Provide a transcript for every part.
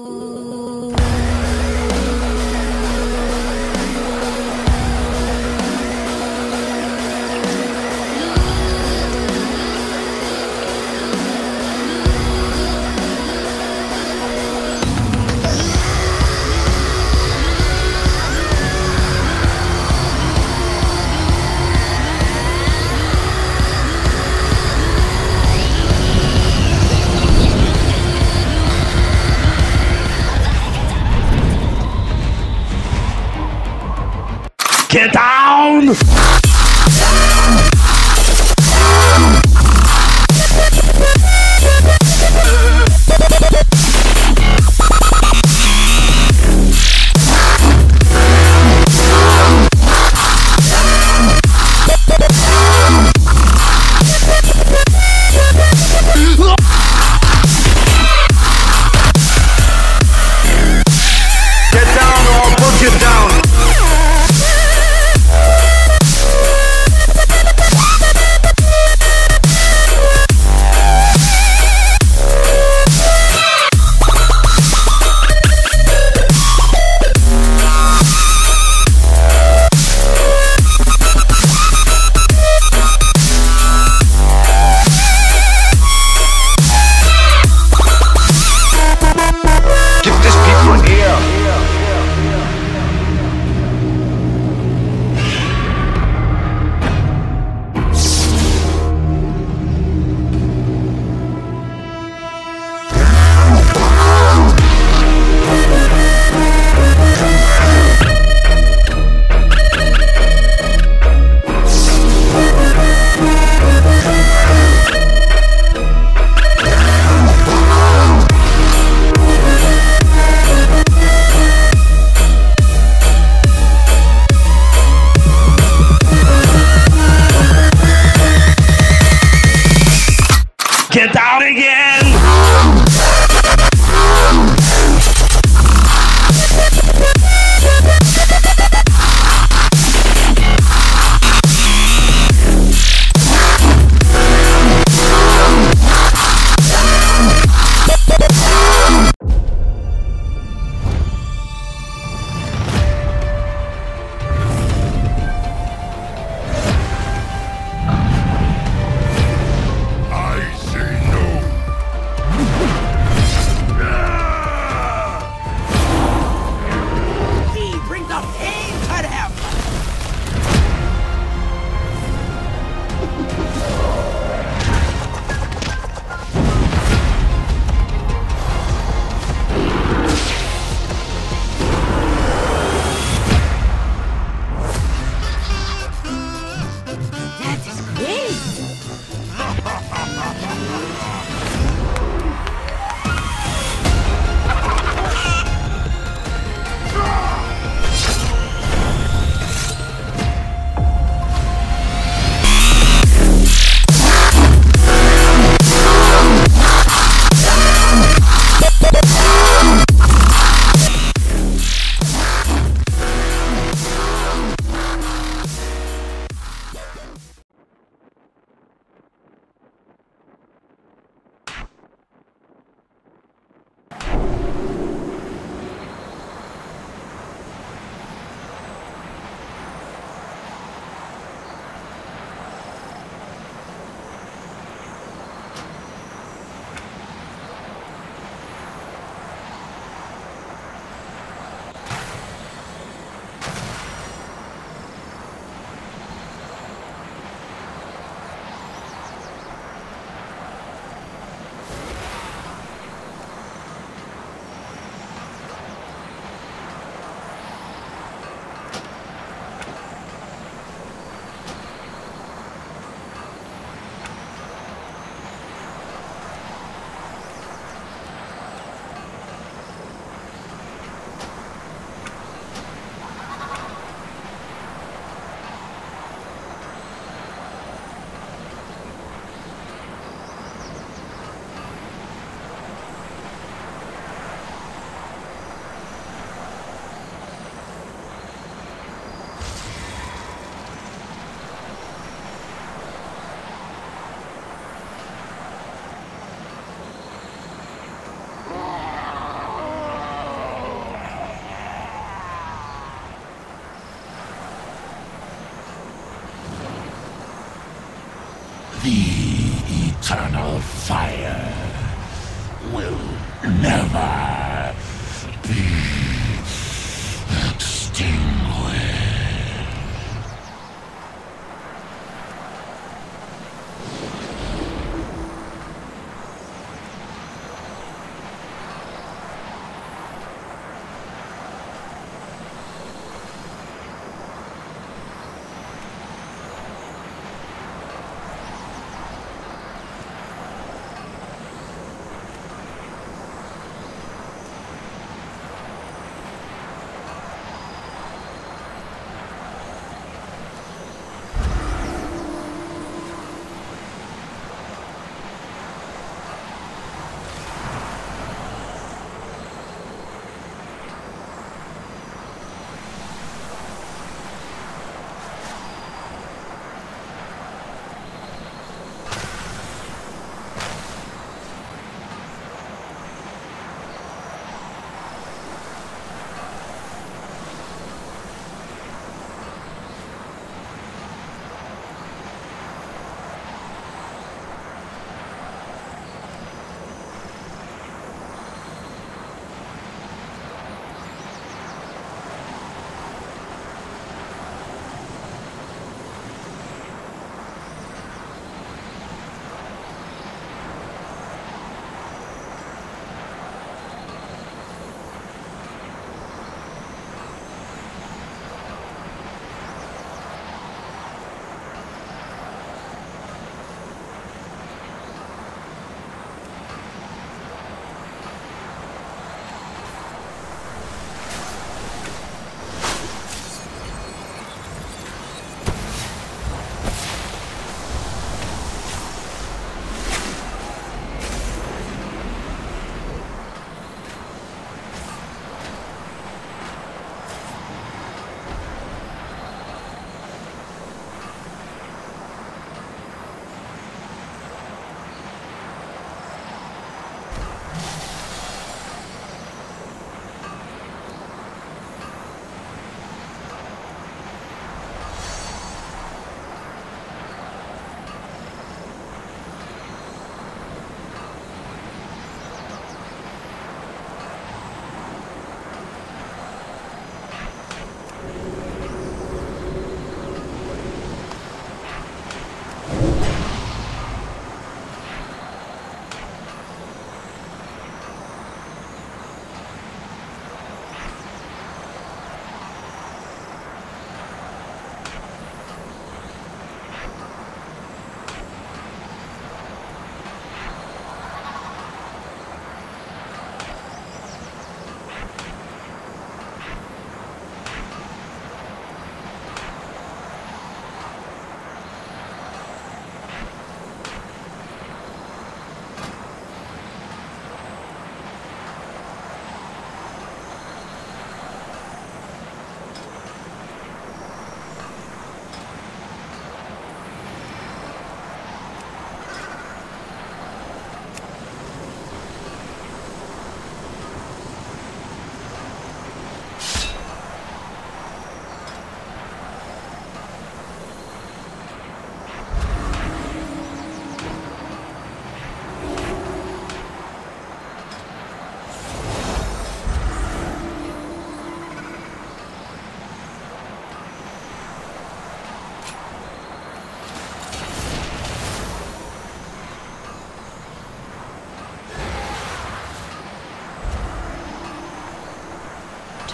Get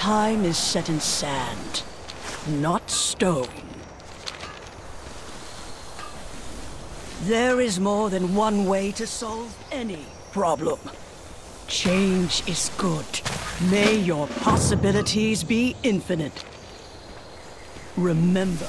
Time is set in sand, not stone. There is more than one way to solve any problem. Change is good. May your possibilities be infinite. Remember,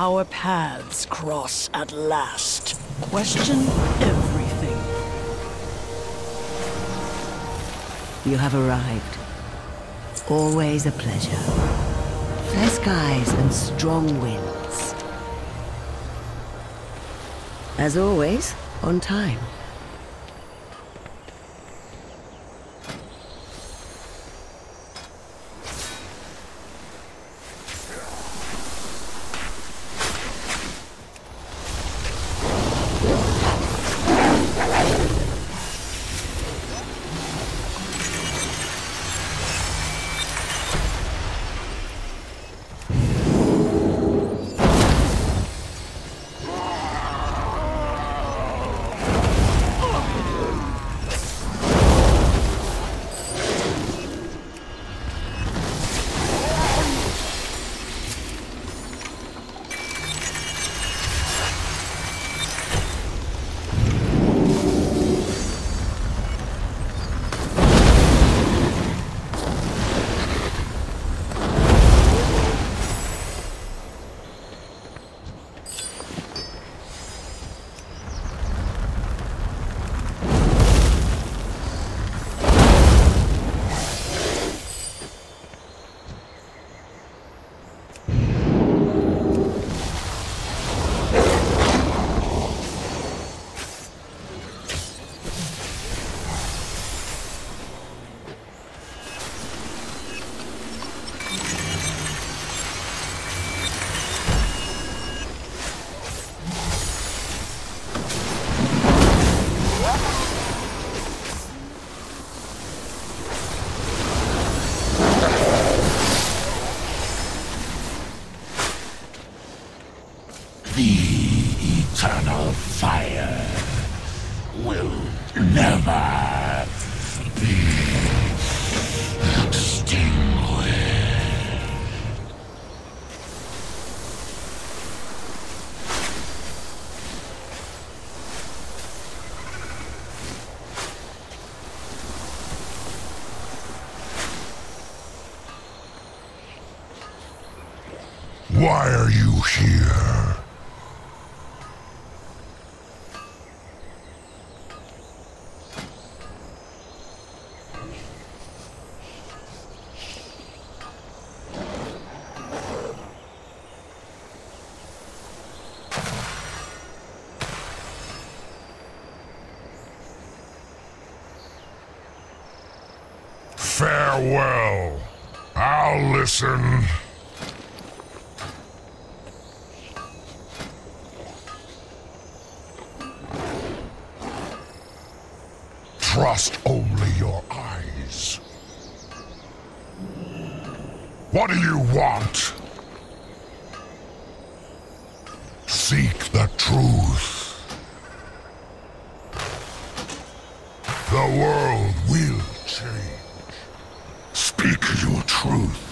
Our paths cross at last. Question everything. You have arrived. Always a pleasure. Fair skies and strong winds. As always, on time. Listen. Trust only your eyes. What do you want? Seek the truth. The world will change. Speak your truth.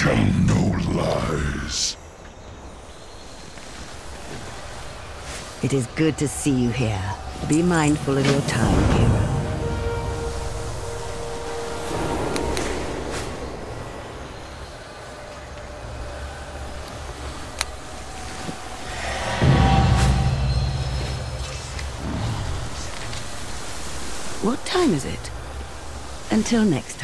Tell no lies. It is good to see you here. Be mindful of your time, hero. What time is it? Until next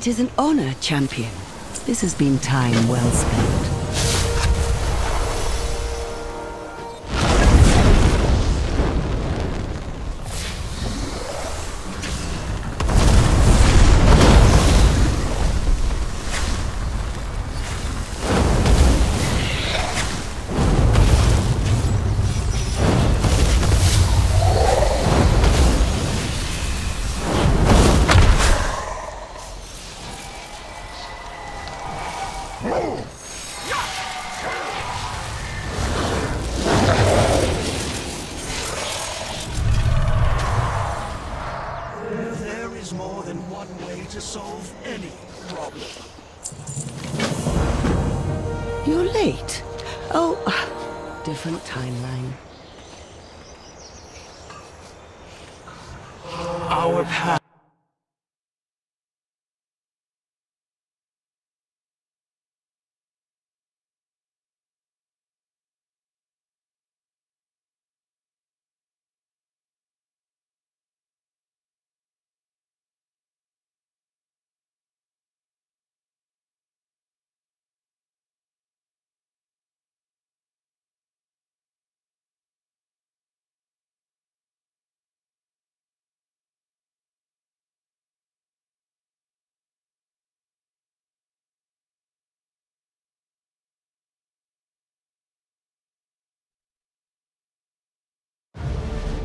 It is an honor, champion. This has been time well spent.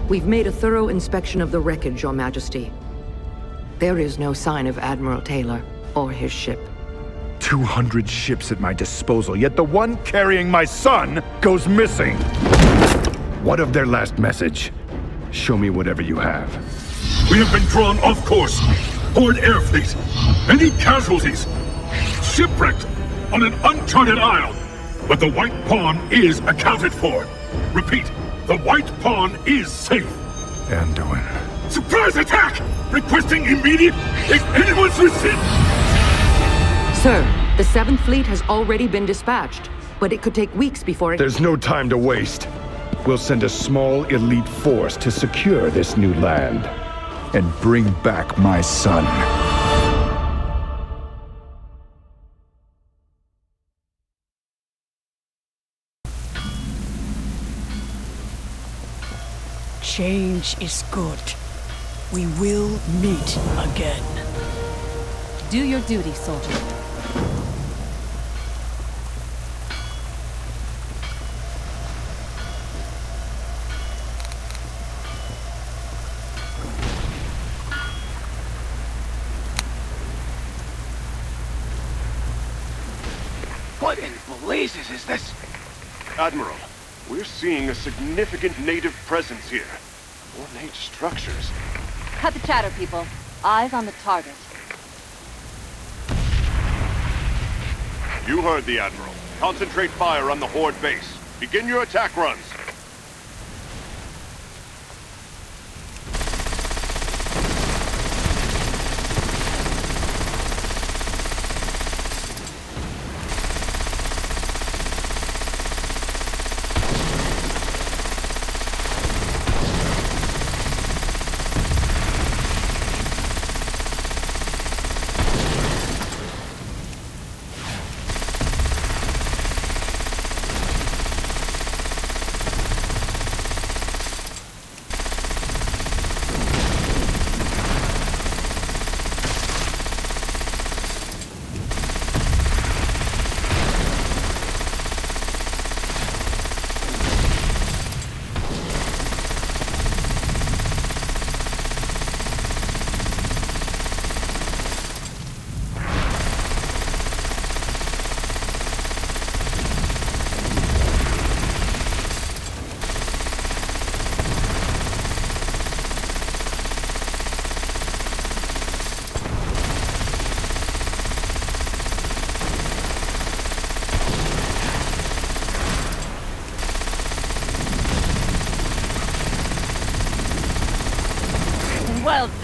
We've made a thorough inspection of the wreckage, Your Majesty. There is no sign of Admiral Taylor or his ship. 200 ships at my disposal, yet the one carrying my son goes missing. What of their last message? Show me whatever you have. We have been drawn off course. Horde air fleet. Many casualties. Shipwrecked on an uncharted isle. But the White Pawn is accounted for. Repeat, the White Pawn is safe. Anduin. Surprise attack! Requesting immediate, if anyone's received. Sir, the Seventh Fleet has already been dispatched, but it could take weeks before it... There's no time to waste. We'll send a small elite force to secure this new land. And bring back my son. Change is good. We will meet again. Do your duty, soldier. What in blazes is this? Admiral, we're seeing a significant native presence here. Ornate structures. Cut the chatter, people. Eyes on the target. You heard the Admiral. Concentrate fire on the Horde base. Begin your attack runs.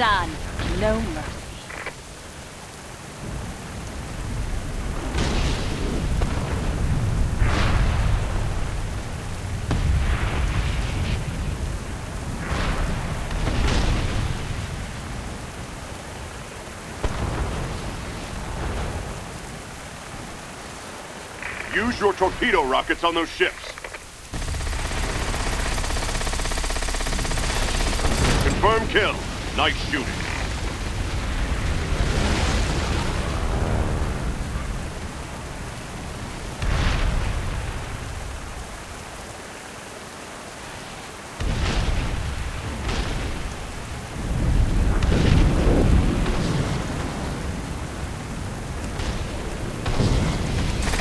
done. No mercy. Use your torpedo rockets on those ships. Confirm kill. Nice shooting.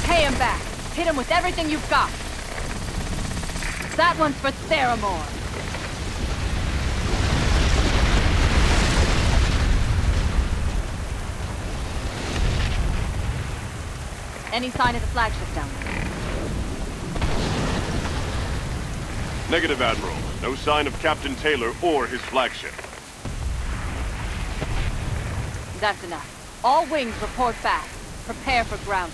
Pay him back. Hit him with everything you've got. That one's for Theramore. Any sign of the flagship down there? Negative, Admiral. No sign of Captain Taylor or his flagship. That's enough. All wings report back. Prepare for ground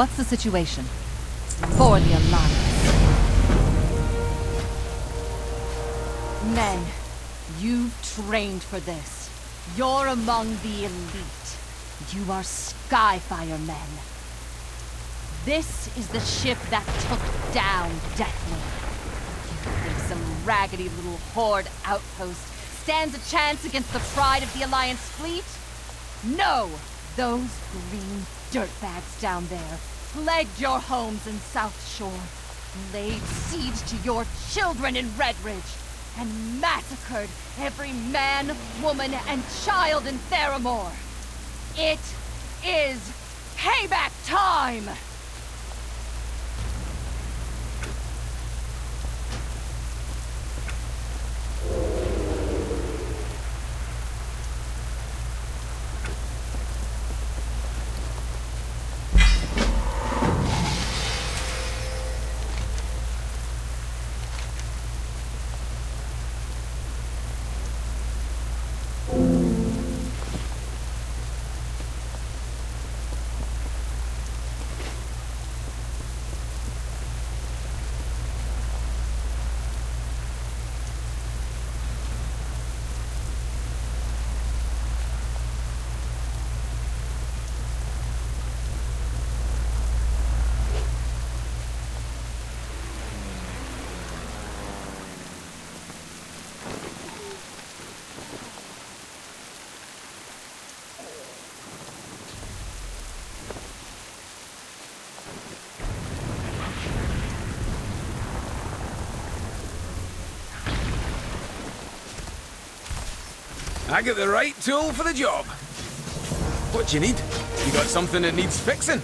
What's the situation? For the Alliance. Men, you've trained for this. You're among the elite. You are Skyfire men. This is the ship that took down Deathwing. You think some raggedy little Horde outpost stands a chance against the pride of the Alliance fleet? No! Those green dirtbags down there plagued your homes in South Shore, laid siege to your children in Redridge, and massacred every man, woman, and child in Theramore. It is payback time! I got the right tool for the job. What you need? You got something that needs fixing?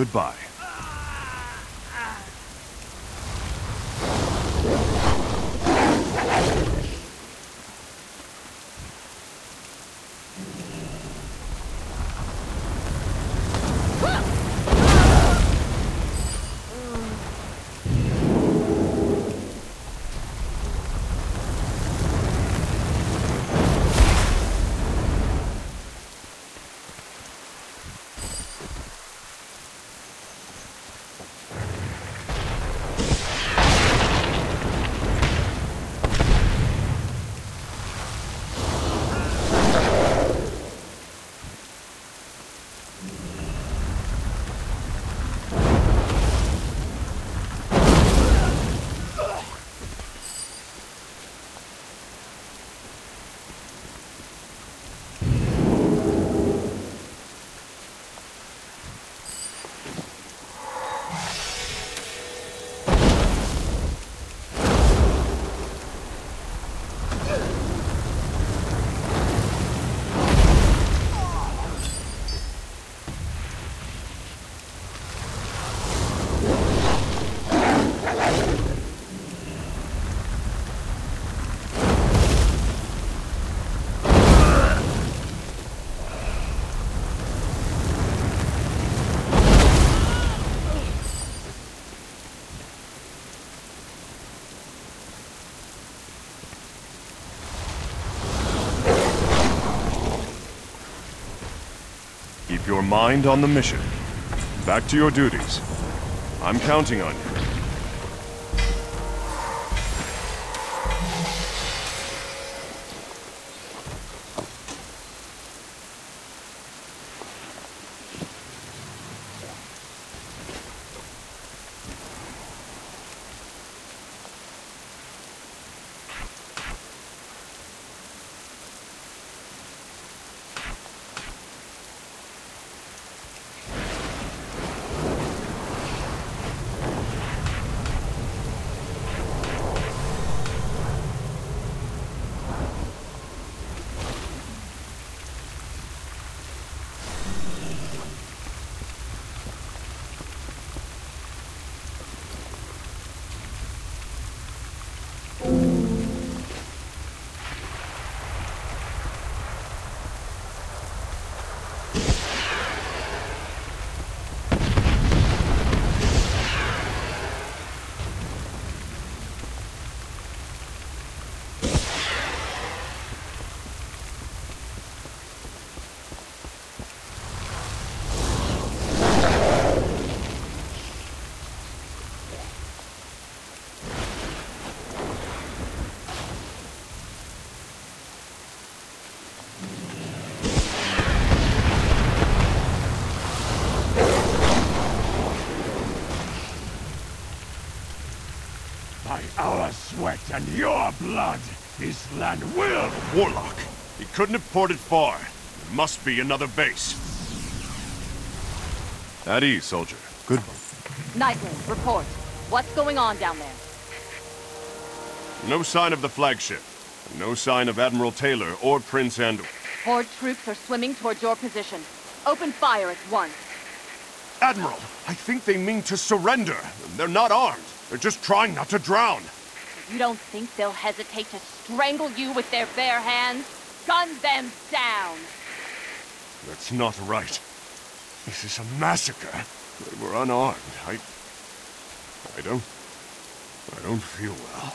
Goodbye. Keep your mind on the mission. Back to your duties. I'm counting on you. By our sweat and your blood, this land will... Warlock. He couldn't have ported far. There must be another base. At ease, soldier. Good. Nightling, report. What's going on down there? No sign of the flagship. No sign of Admiral Taylor or Prince Anduin. Horde troops are swimming towards your position. Open fire at once. Admiral, I think they mean to surrender. They're not armed. They're just trying not to drown. You don't think they'll hesitate to strangle you with their bare hands? Gun them down! That's not right. This is a massacre. They were unarmed. I... I don't... I don't feel well.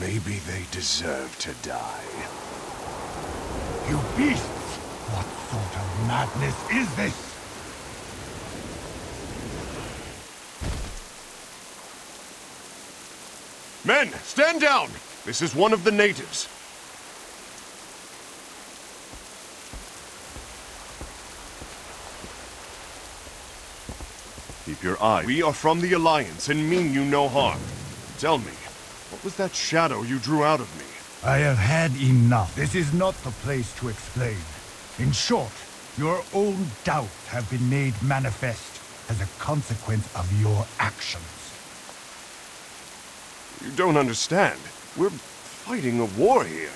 Maybe they deserve to die. You beasts! What sort of madness is this? Men, stand down! This is one of the natives. Keep your eye. We are from the Alliance and mean you no harm. Tell me, what was that shadow you drew out of me? I have had enough. This is not the place to explain. In short, your own doubts have been made manifest as a consequence of your actions. You don't understand. We're fighting a war here.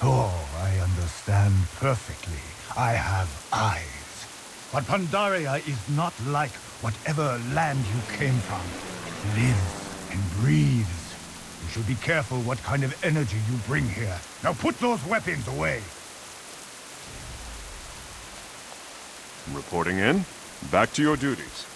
Oh, I understand. perfectly. I have eyes. But Pandaria is not like whatever land you came from. It lives and breathes. You should be careful what kind of energy you bring here. Now put those weapons away. Reporting in. Back to your duties.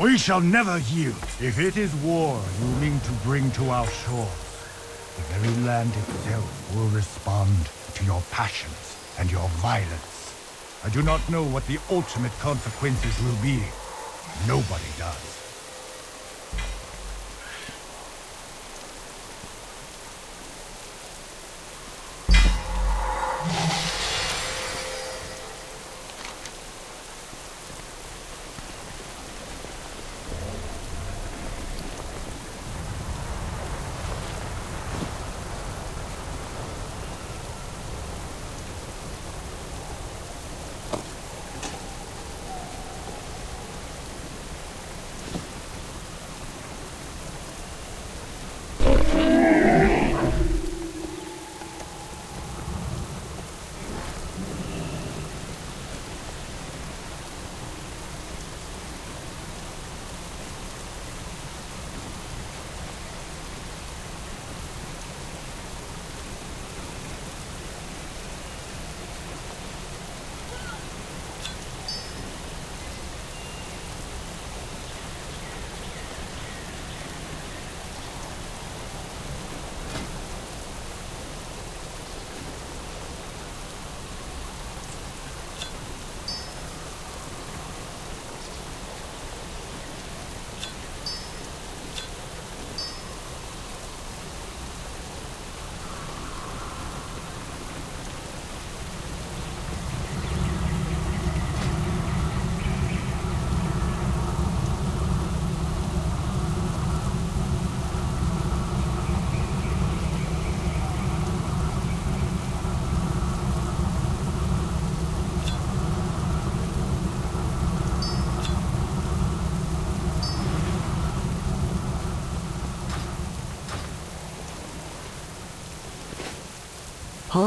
We shall never yield. If it is war you mean to bring to our shores, the very land itself will respond to your passions and your violence. I do not know what the ultimate consequences will be. Nobody does.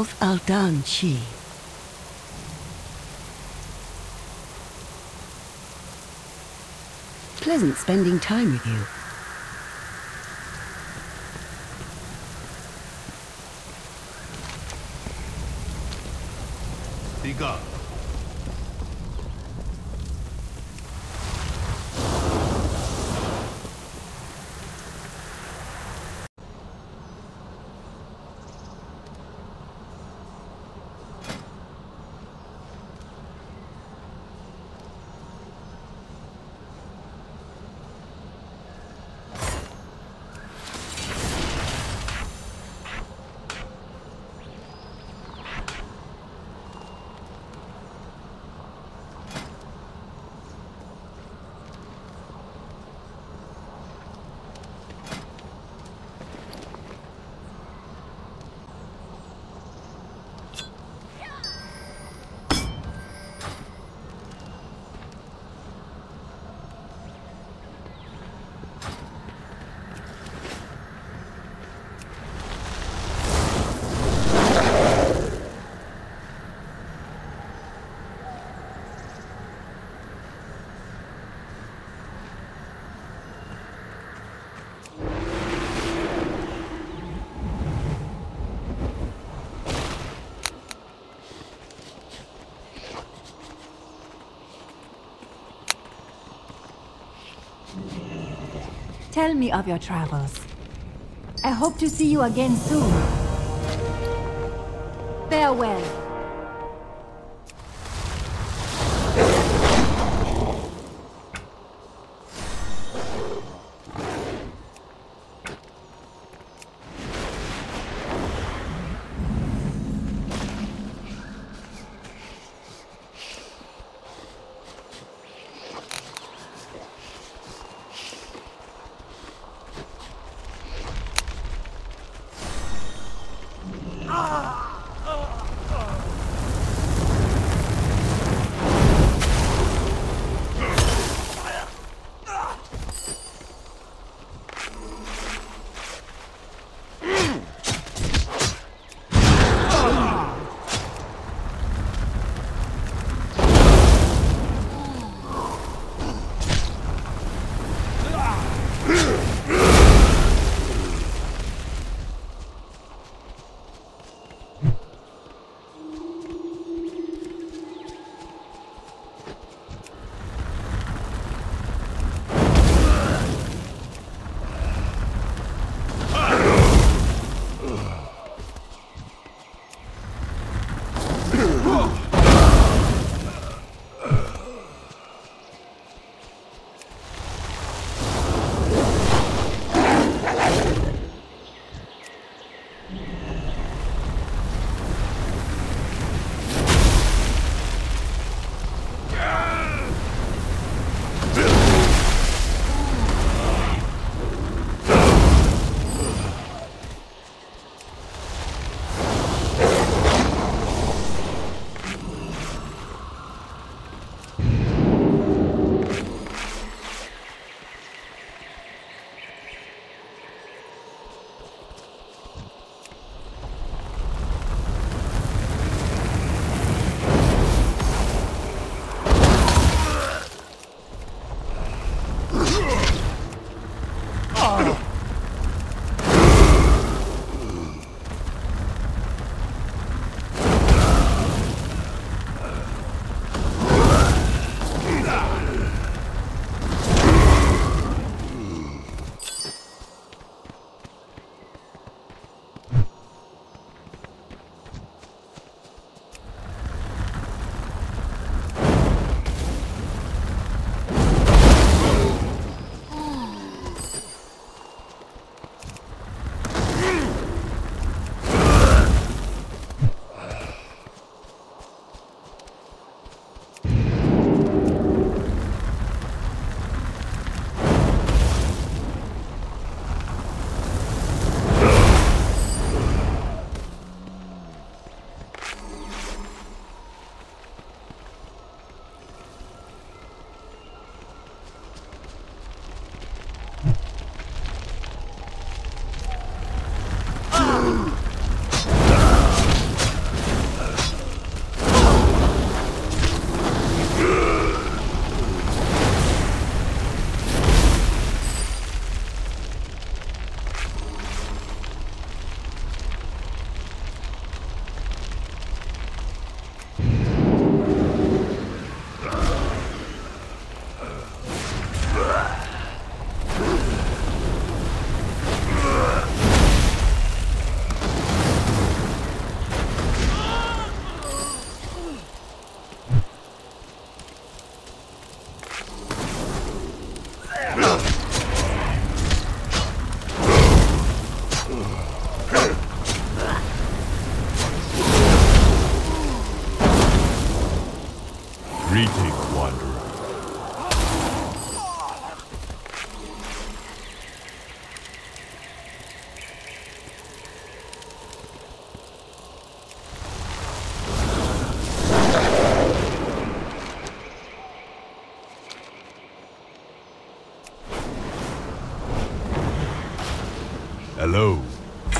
Hoth Aldan Chi. Pleasant spending time with you. Tell me of your travels. I hope to see you again soon. Farewell.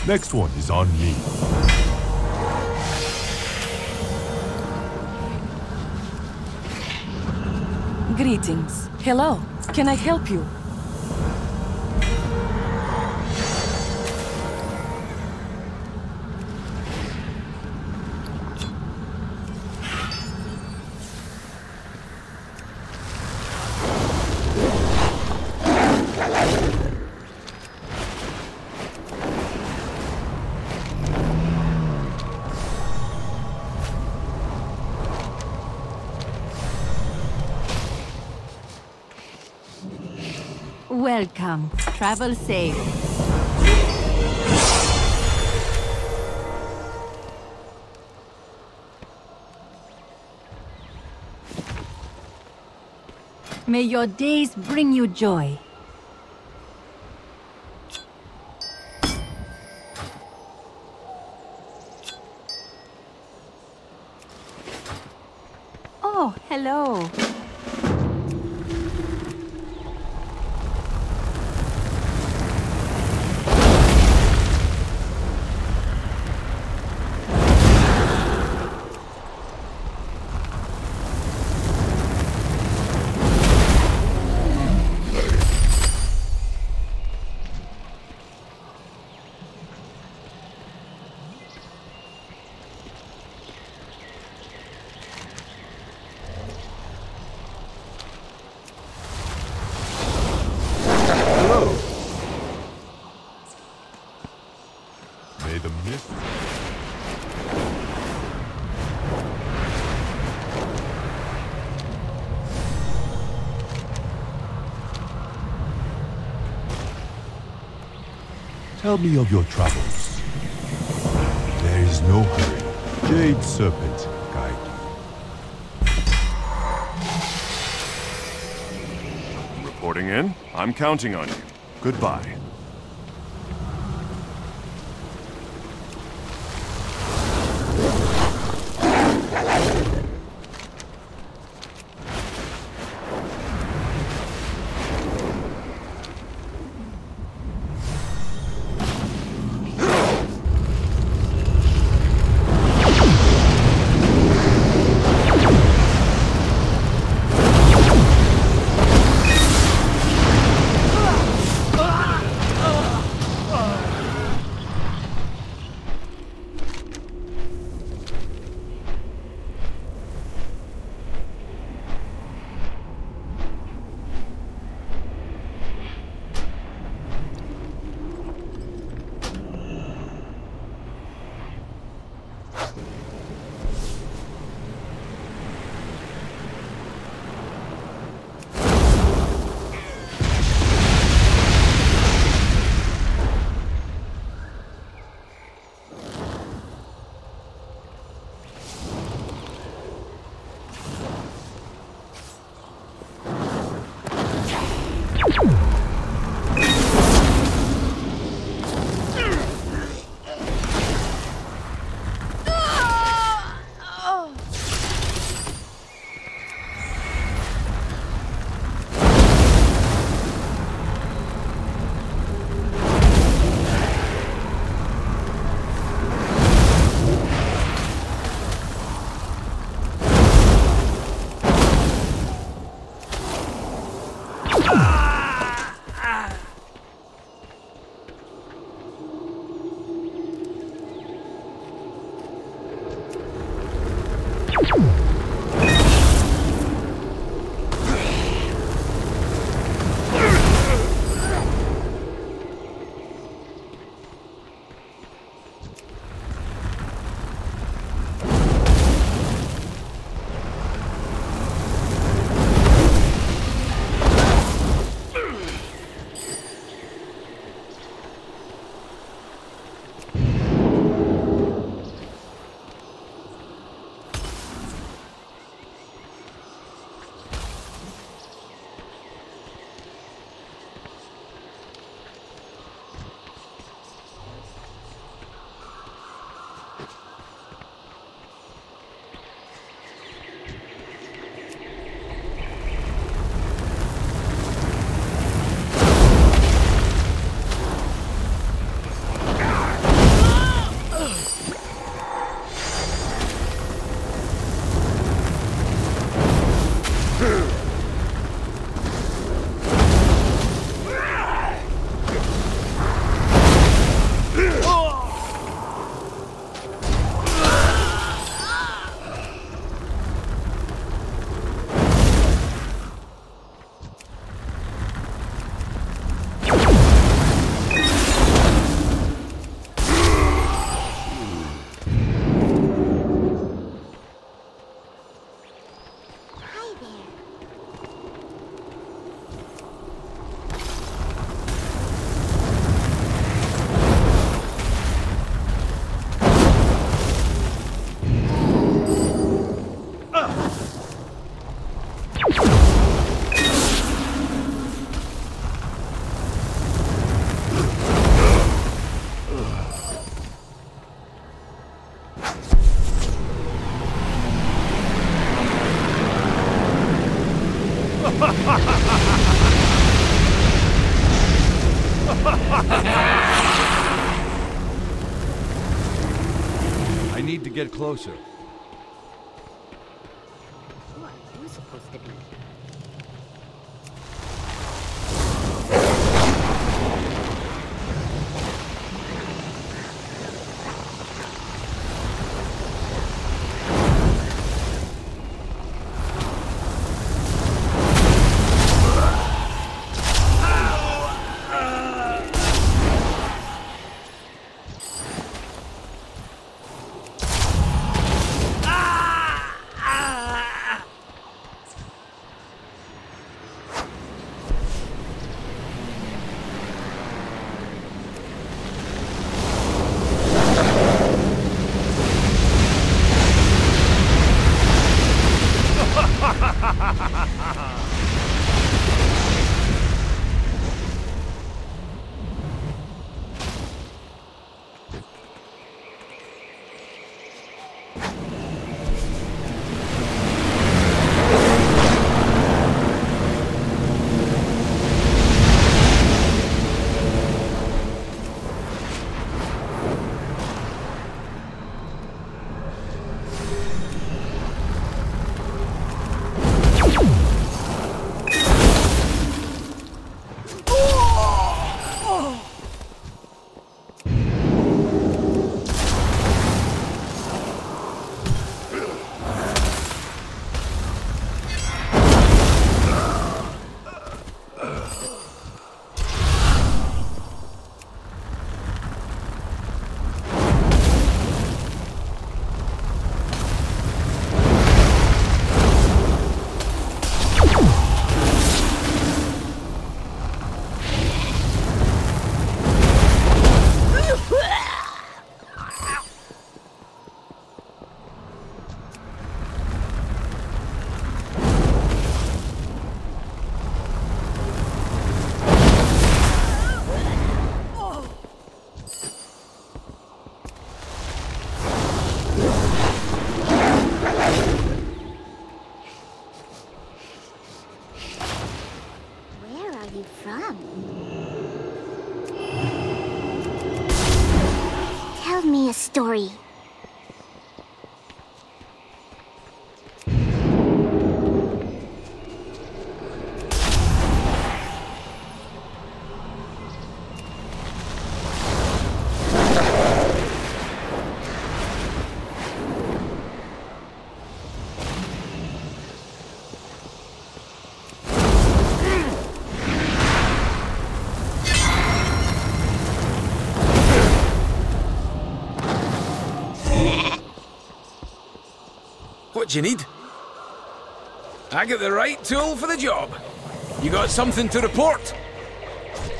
Next one is on me. Greetings. Hello. Can I help you? Welcome. Travel safe. May your days bring you joy. Oh, hello. Tell me of your travels. There is no hurry. Jade Serpent, guide you. Reporting in. I'm counting on you. Goodbye. Get closer. You need? I got the right tool for the job. You got something to report?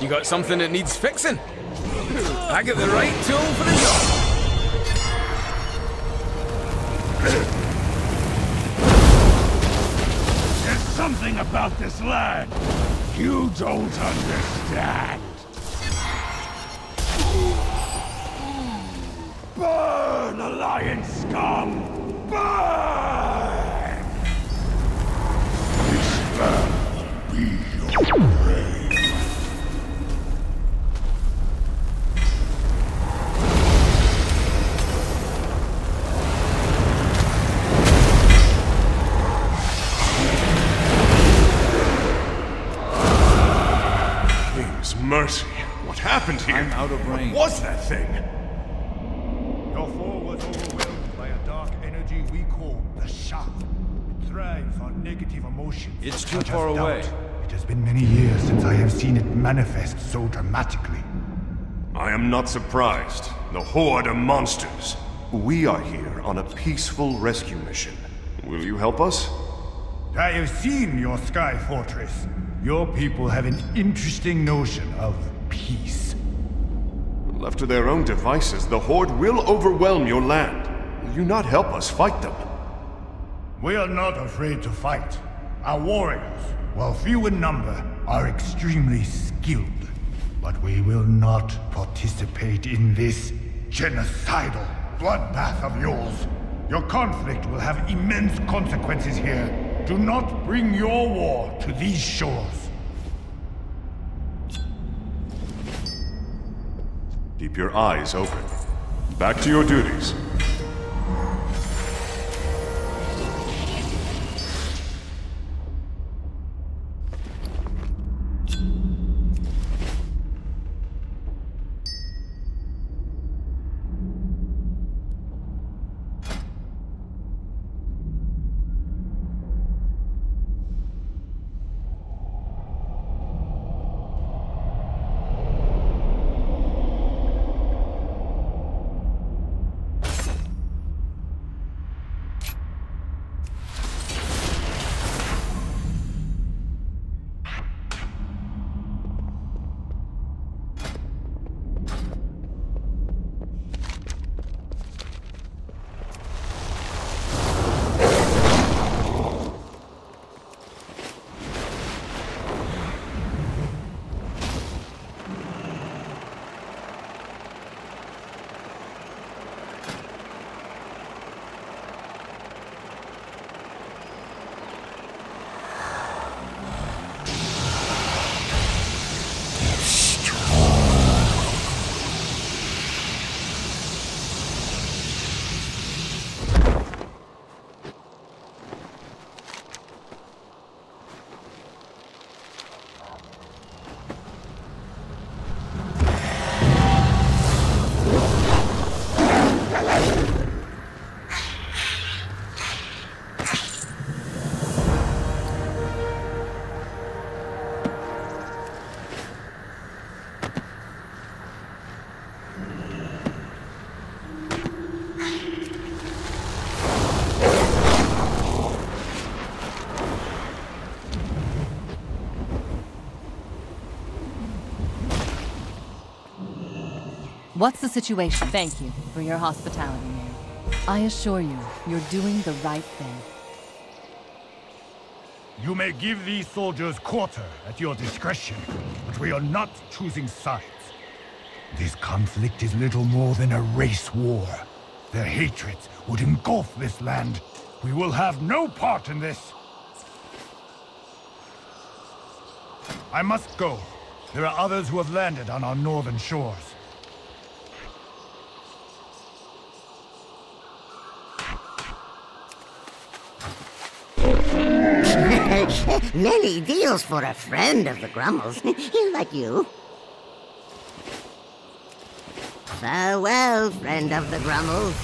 You got something that needs fixing? I got the right tool for the job. There's something about this land you don't understand. Mercy. What happened here? I'm out of range. What was that thing? Your foe was overwhelmed by a dark energy we call the Sha. It thrives on negative emotions. It's too such as far doubt. away. It has been many years since I have seen it manifest so dramatically. I am not surprised. The Horde are monsters. We are here on a peaceful rescue mission. Will you help us? I have seen your Sky Fortress. Your people have an interesting notion of peace. Left to their own devices, the Horde will overwhelm your land. Will you not help us fight them? We are not afraid to fight. Our warriors, while few in number, are extremely skilled. But we will not participate in this genocidal bloodbath of yours. Your conflict will have immense consequences here, Do not bring your war to these shores. Keep your eyes open. Back to your duties. What's the situation? Thank you for your hospitality, Mary. I assure you, you're doing the right thing. You may give these soldiers quarter at your discretion, but we are not choosing sides. This conflict is little more than a race war. Their hatreds would engulf this land. We will have no part in this. I must go. There are others who have landed on our northern shores. Many deals for a friend of the Grummles. like you. Farewell, friend of the Grummles.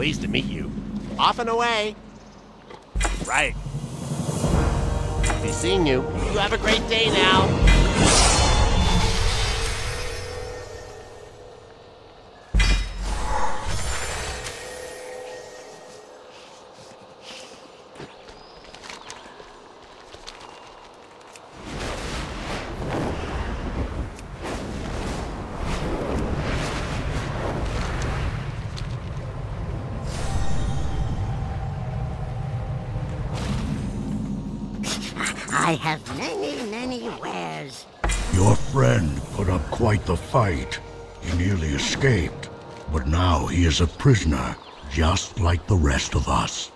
Pleased to meet you. Off and away. Right. Be seeing you. You have a great day now. I have many, many wares. Your friend put up quite the fight. He nearly escaped, but now he is a prisoner, just like the rest of us.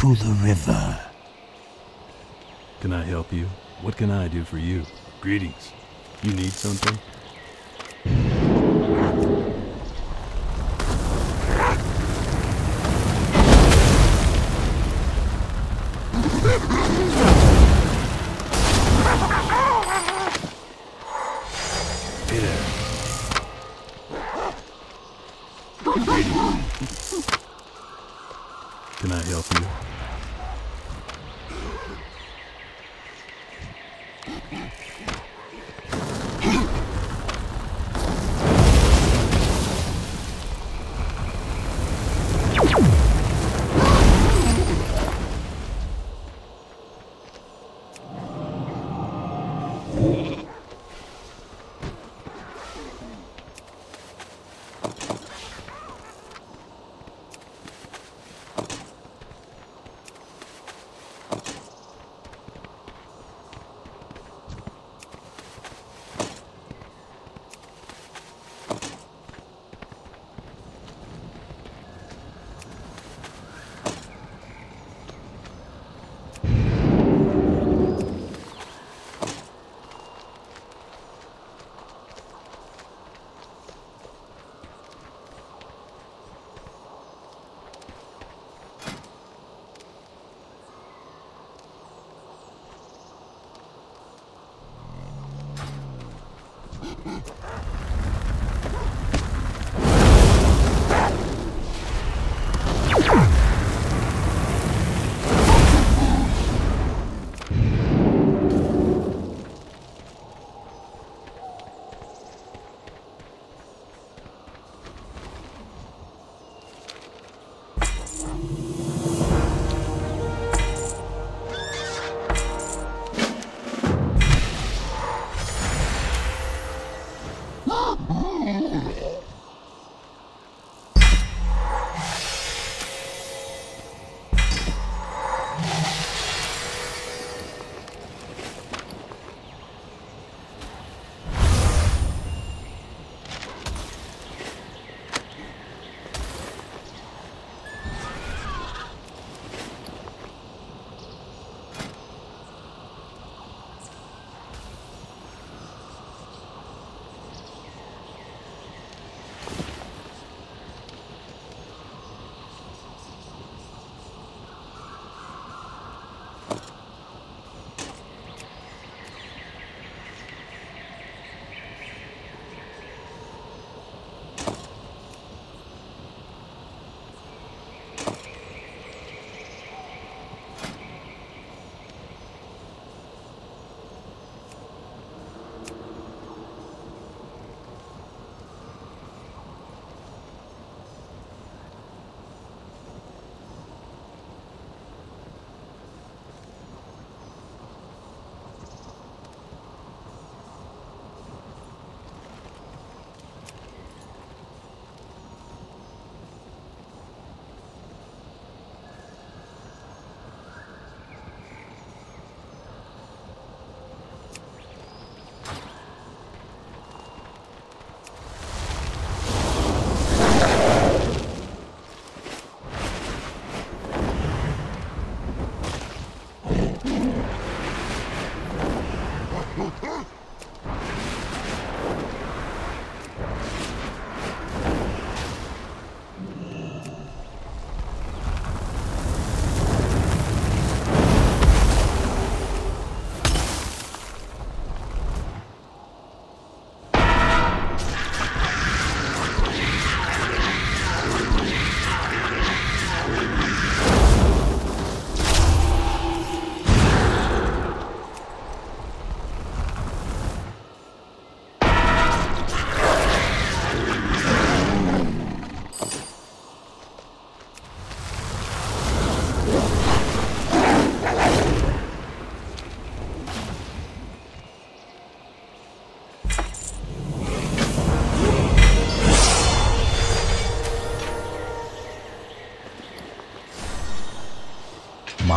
To the river. Can I help you? What can I do for you? Greetings. You need something?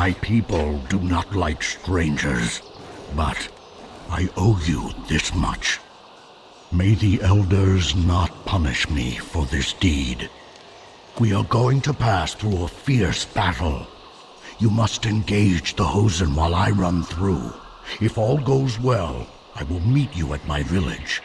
My people do not like strangers, but I owe you this much. May the elders not punish me for this deed. We are going to pass through a fierce battle. You must engage the Hozen while I run through. If all goes well, I will meet you at my village.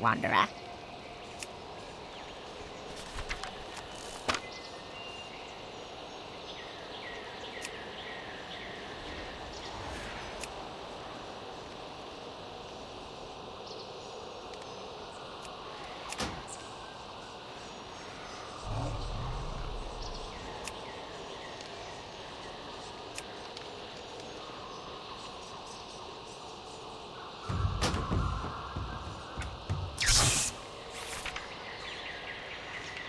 Wanderer.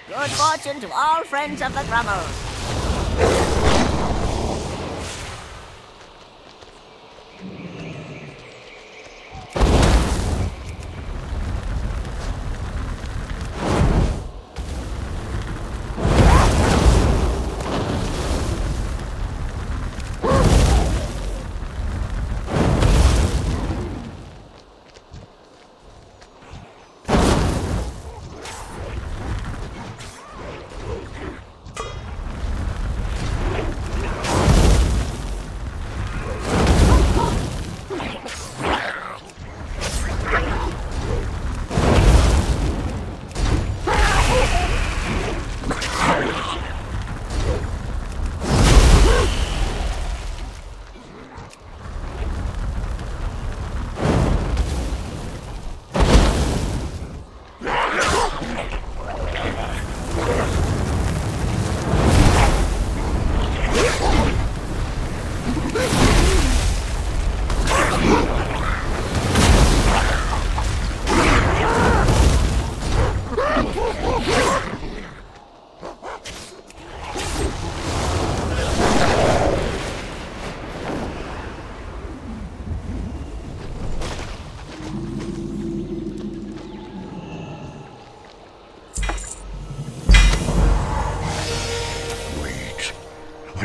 Good fortune to all friends of the Grummles.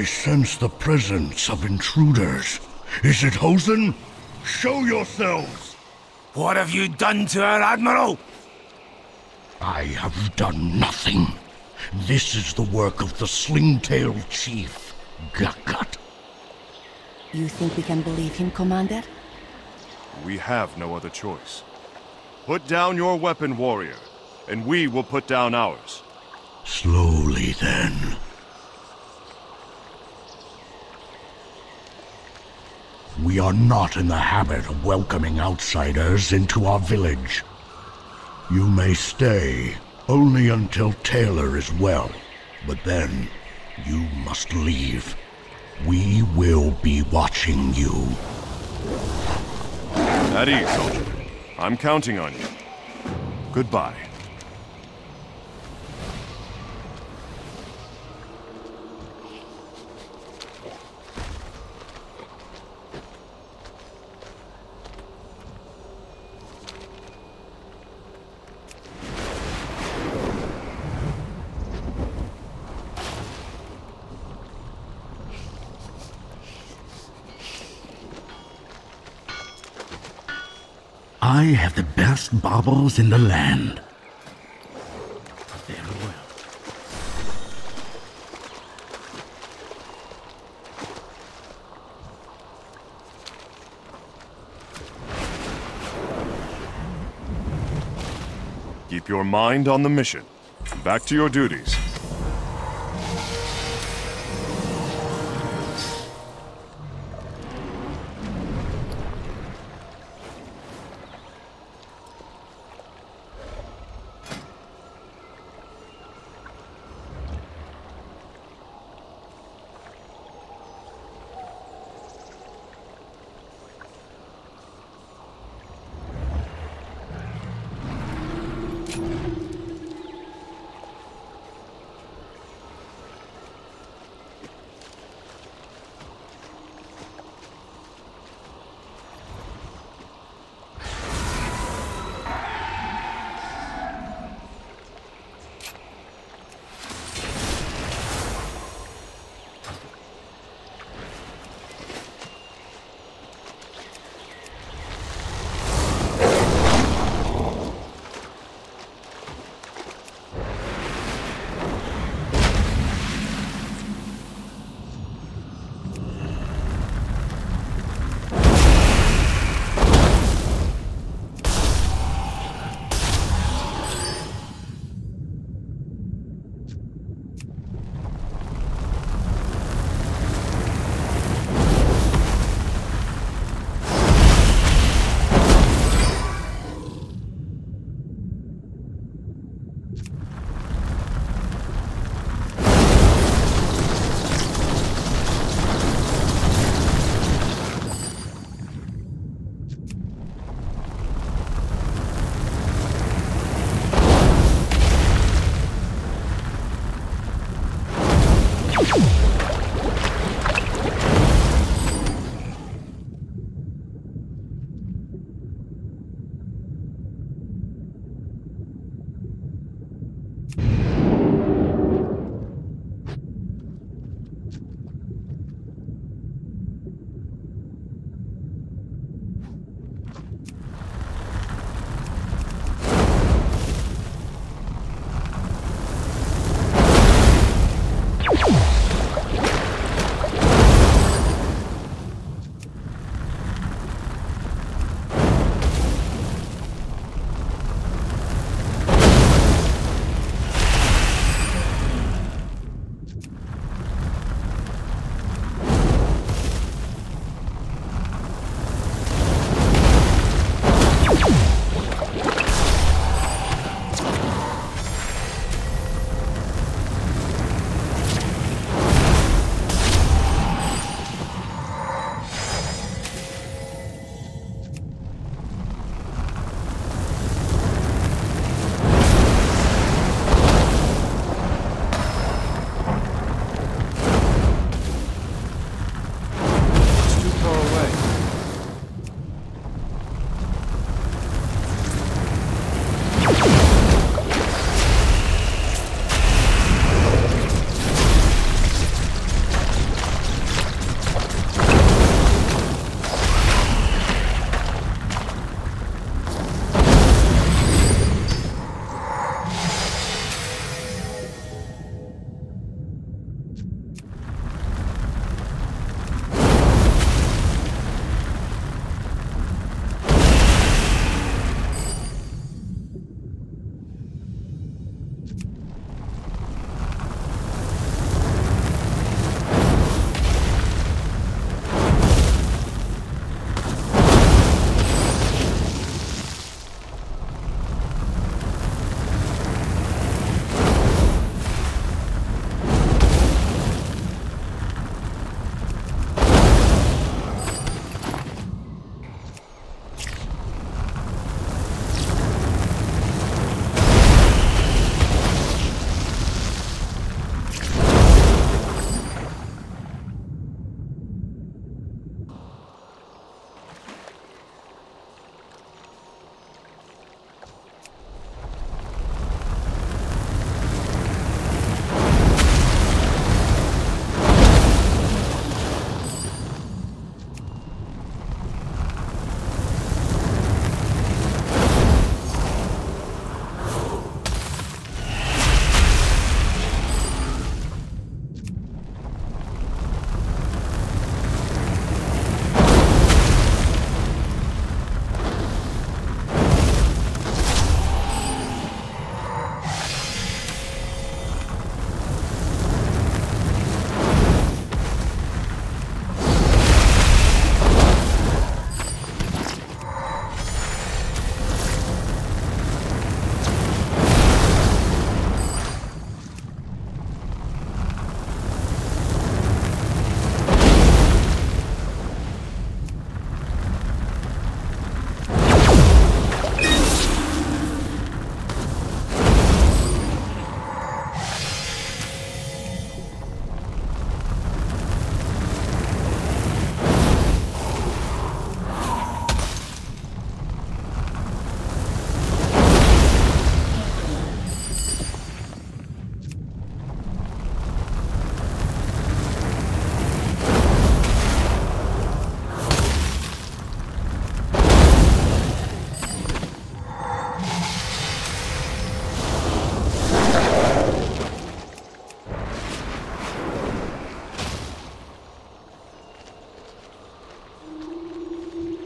I sense the presence of intruders. Is it Hozen? Show yourselves! What have you done to our Admiral? I have done nothing. This is the work of the sling-tailed chief, Gakat. You think we can believe him, Commander? We have no other choice. Put down your weapon, warrior, and we will put down ours. Slowly, then. We are not in the habit of welcoming outsiders into our village. You may stay, only until Taylor is well, but then you must leave. We will be watching you. At ease, soldier. I'm counting on you. Goodbye. I have the best baubles in the land. Keep your mind on the mission. Back to your duties.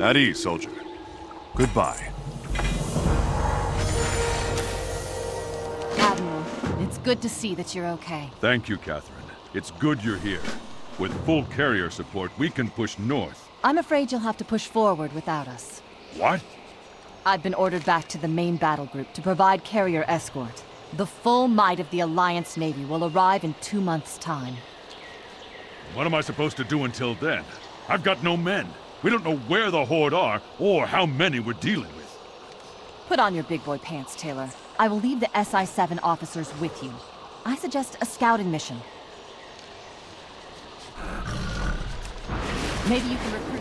At ease, soldier. Goodbye. Admiral, it's good to see that you're okay. Thank you, Catherine. It's good you're here. With full carrier support, we can push north. I'm afraid you'll have to push forward without us. What? I've been ordered back to the main battle group to provide carrier escort. The full might of the Alliance Navy will arrive in two months' time. What am I supposed to do until then? I've got no men. We don't know where the Horde are, or how many we're dealing with. Put on your big boy pants, Taylor. I will leave the SI-7 officers with you. I suggest a scouting mission. Maybe you can recruit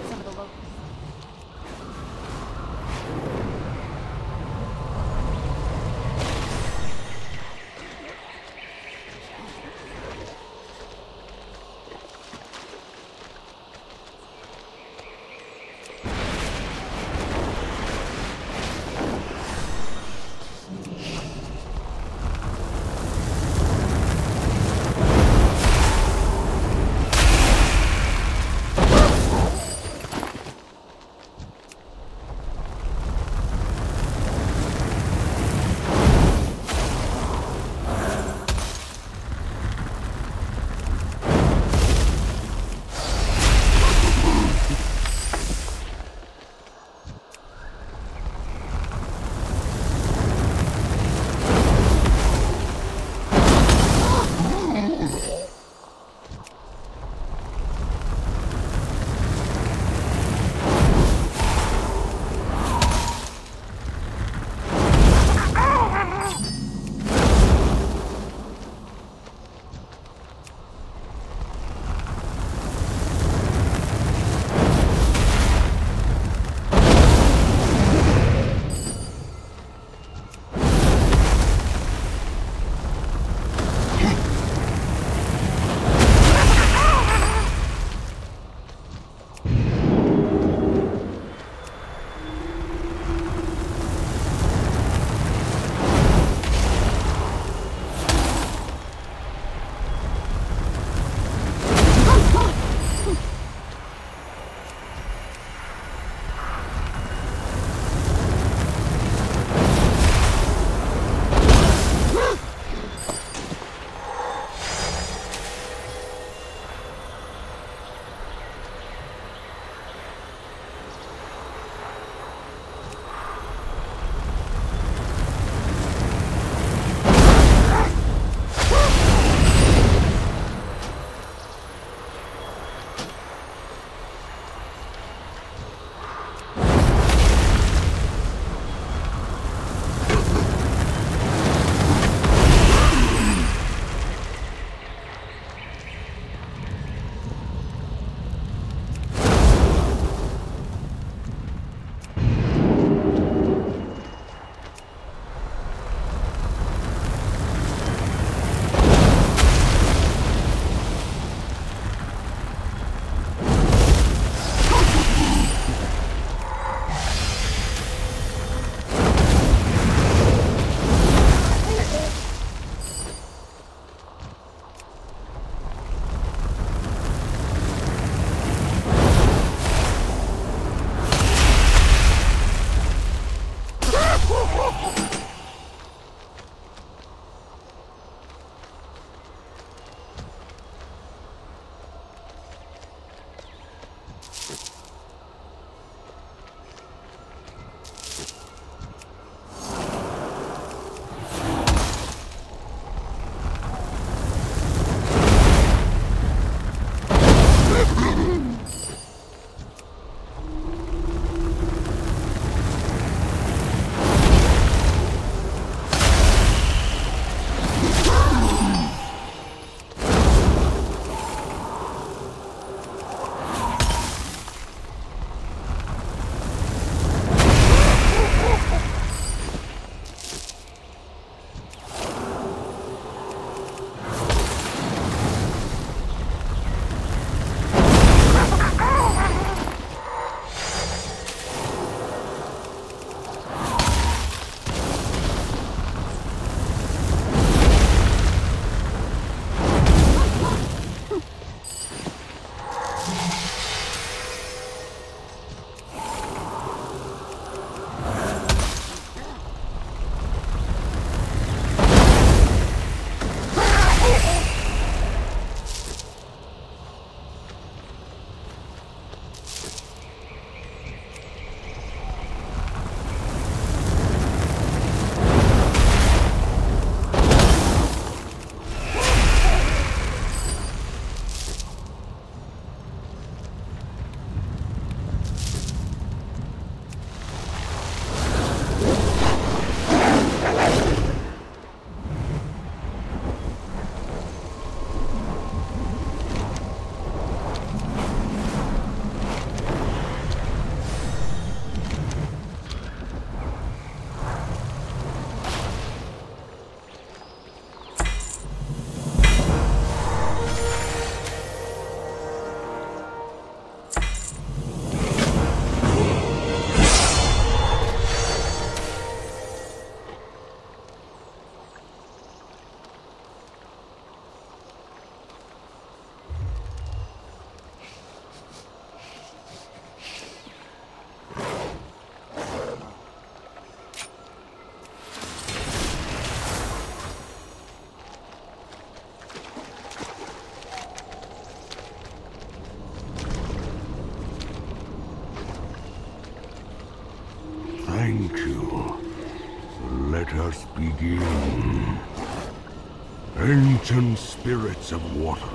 Ancient spirits of water.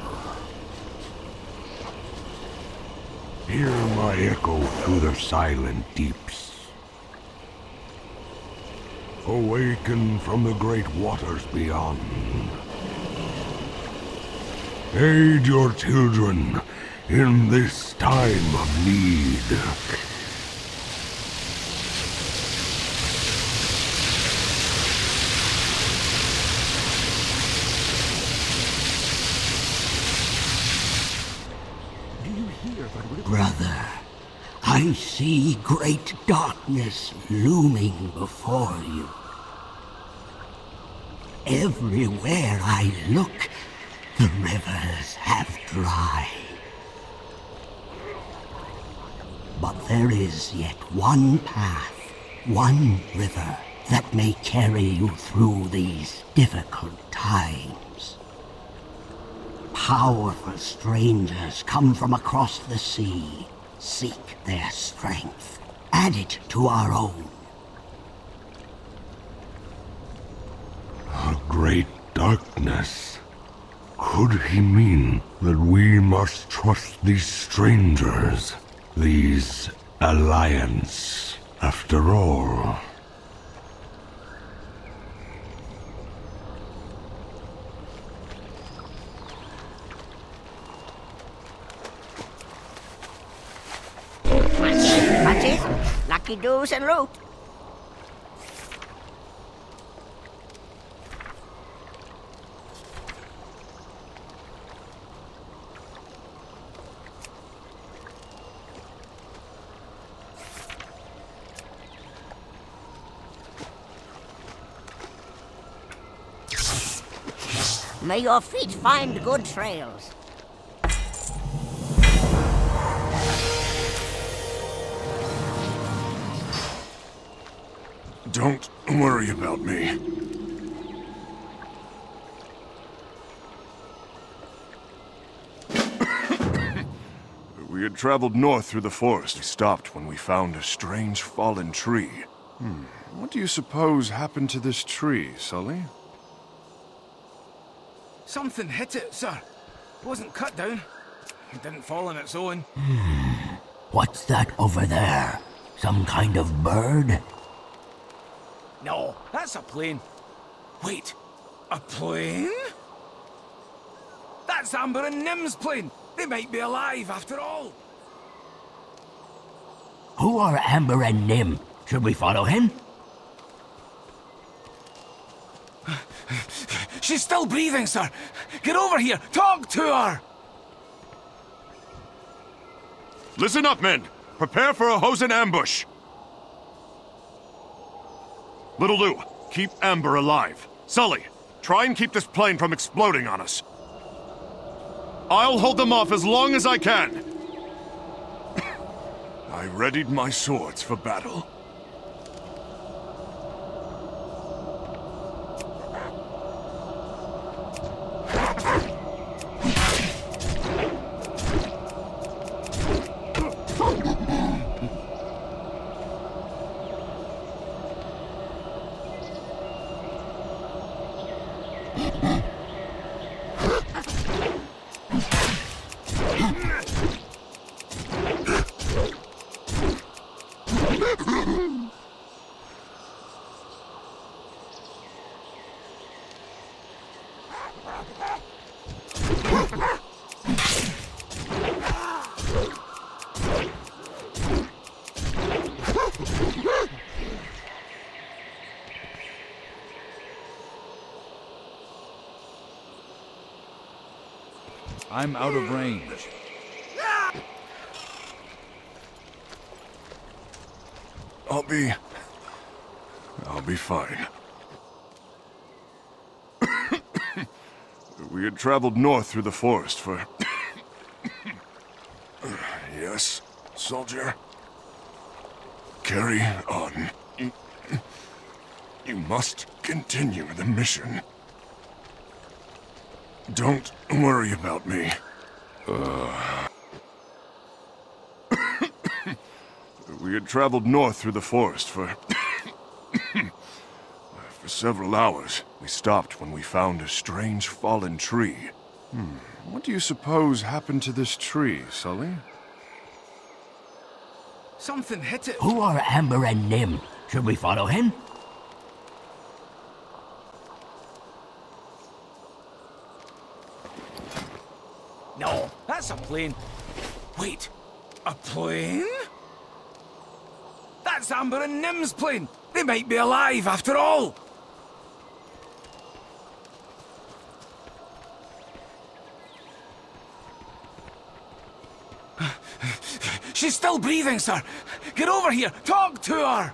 Hear my echo through the silent deeps. Awaken from the great waters beyond. Aid your children in this time of need. Brother, I see great darkness looming before you. Everywhere I look, the rivers have dried. But there is yet one path, one river that may carry you through these difficult times. Powerful strangers come from across the sea, seek their strength, add it to our own. A great darkness. Could he mean that we must trust these strangers? These alliance, after all? That's it, that's it. Lucky doos and loot. May your feet find good trails. Don't worry about me. we had traveled north through the forest. We stopped when we found a strange fallen tree. Hmm. What do you suppose happened to this tree, Sully? Something hit it, sir. It wasn't cut down. It didn't fall on its own. Hmm. What's that over there? Some kind of bird? No, that's a plane. Wait, a plane? That's Amber and Nim's plane. They might be alive after all. Who are Amber and Nim? Should we follow him? She's still breathing, sir. Get over here. Talk to her. Listen up, men! Prepare for a Hozen ambush! Little Lou, keep Amber alive. Sully, try and keep this plane from exploding on us. I'll hold them off as long as I can. I readied my swords for battle. I'm out of range. I'll be... I'll be fine. we had traveled north through the forest for... yes, soldier? Carry on. You, must continue the mission. Don't worry about me. Uh... we had traveled north through the forest for... for several hours. We stopped when we found a strange fallen tree. Hmm. What do you suppose happened to this tree, Sully? Something hit it. Who are Amber and Nim? Should we follow him? No, that's a plane. Wait, a plane? That's Amber and Nim's plane. They might be alive after all. She's still breathing, sir. Get over here. Talk to her.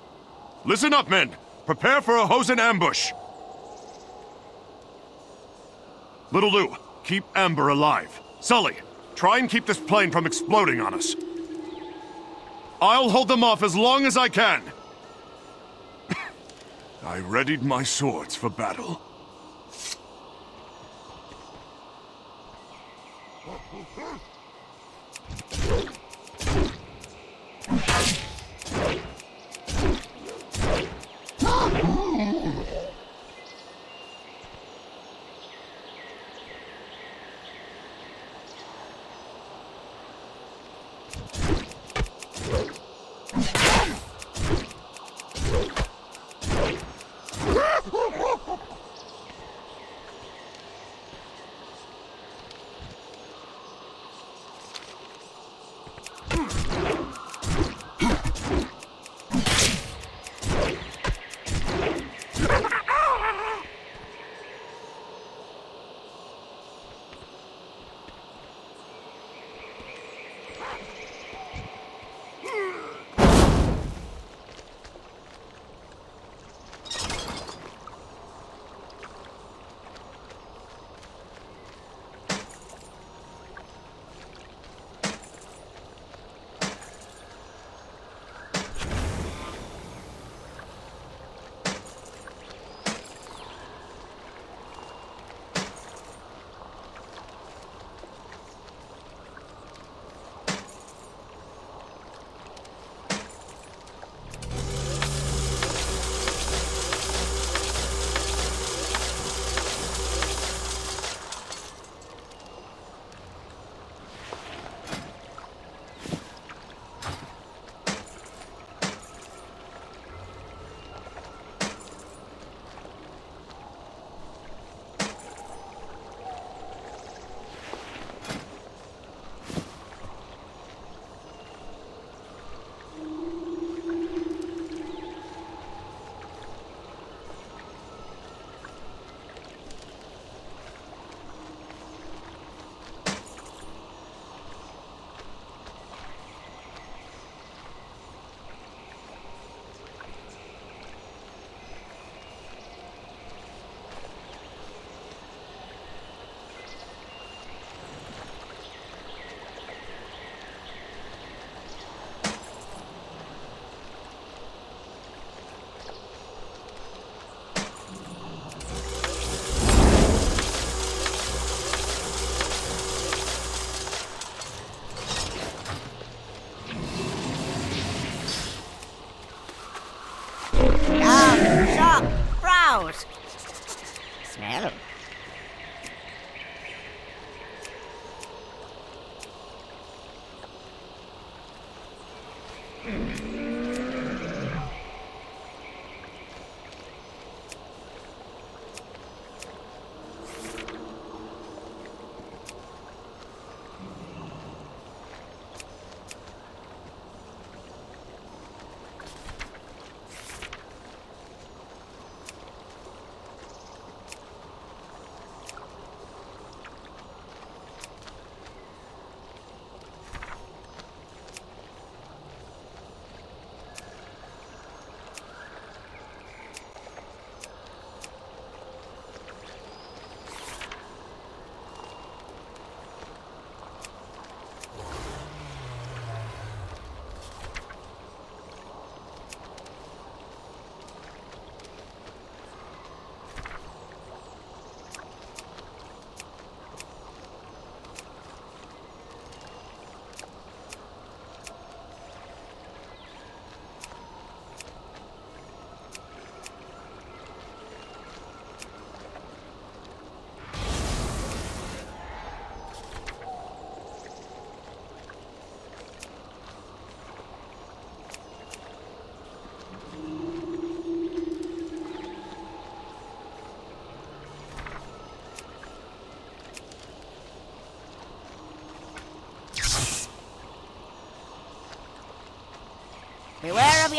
Listen up, men. Prepare for a Hozen ambush. Little Lou, keep Amber alive. Sully, try and keep this plane from exploding on us. I'll hold them off as long as I can. I readied my swords for battle.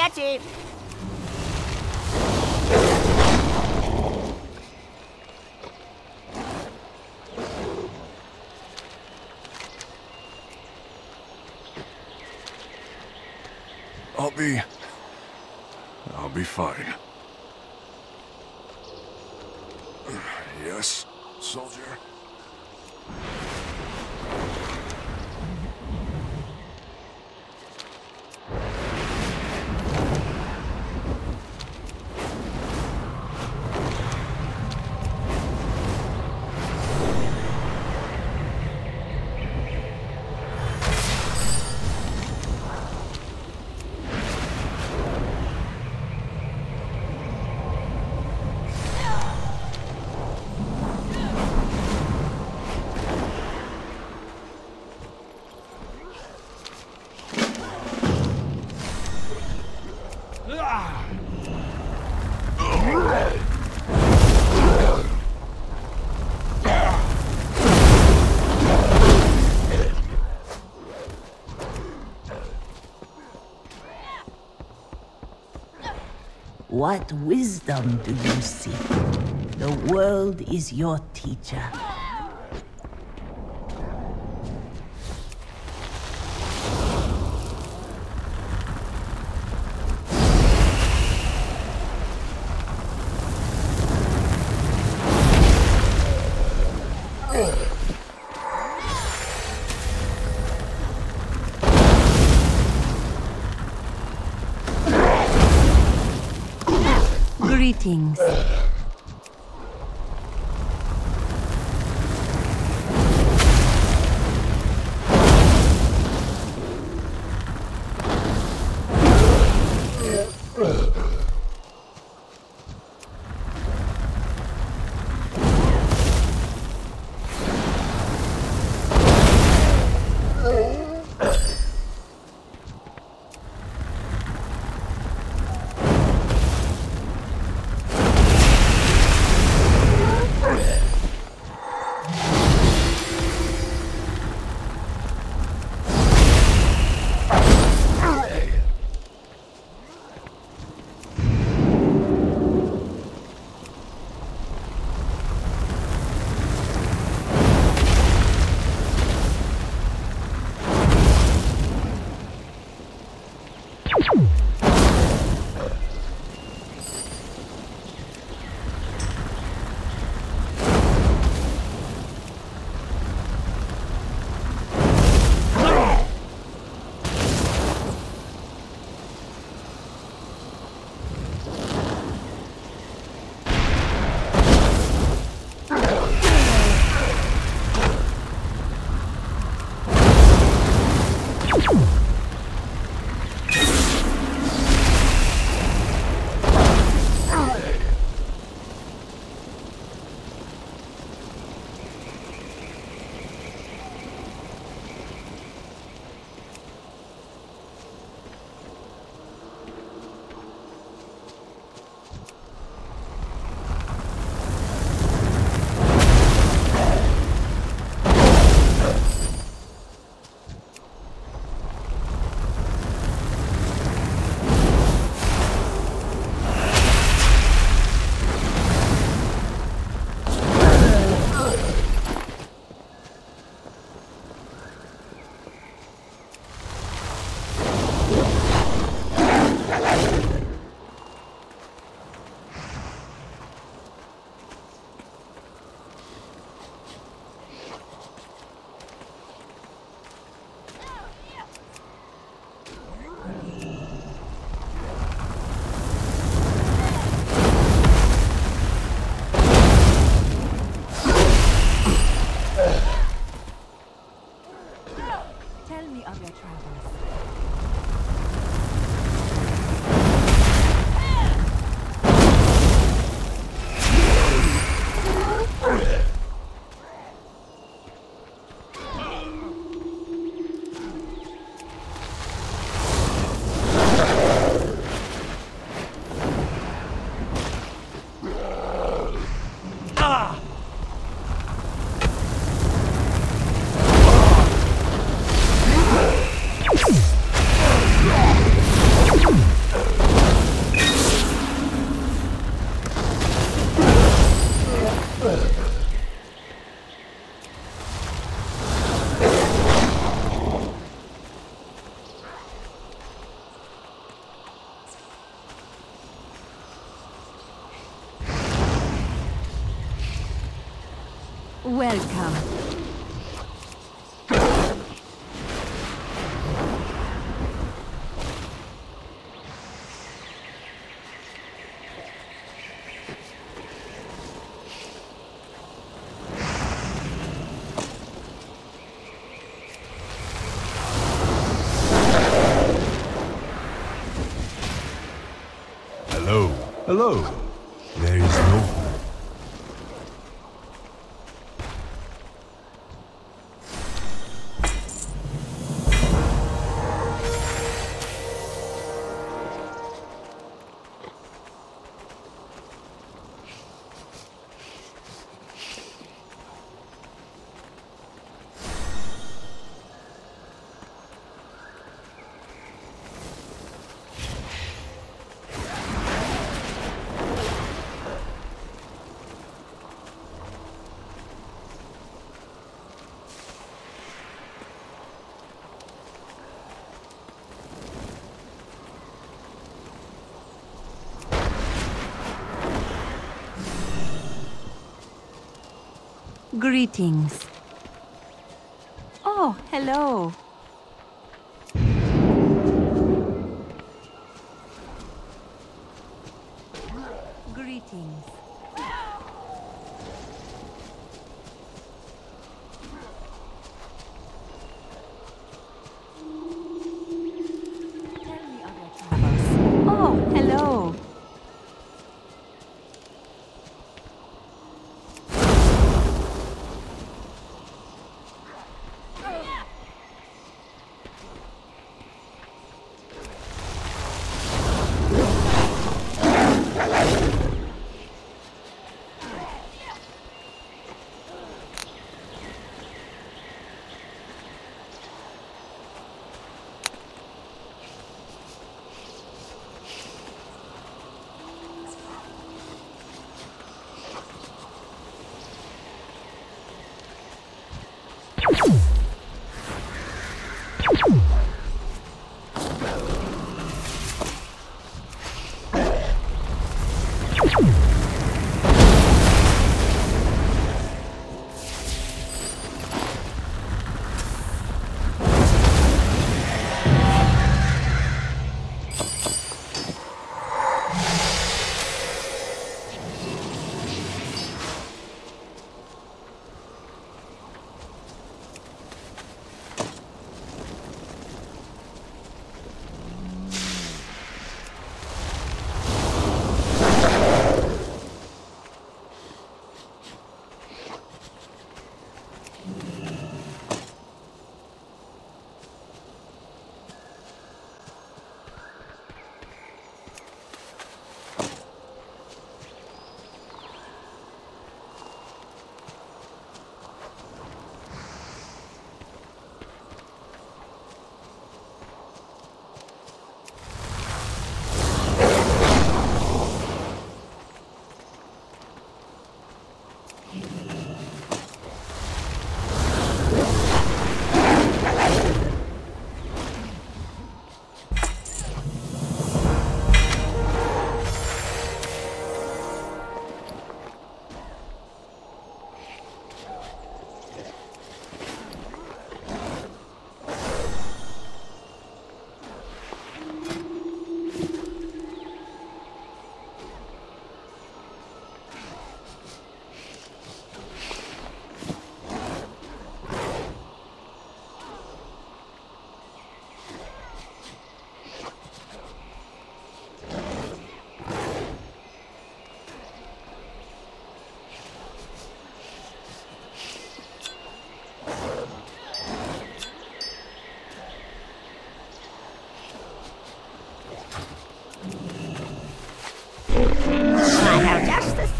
进 What wisdom do you seek? The world is your teacher. Hello. Greetings. Oh, hello.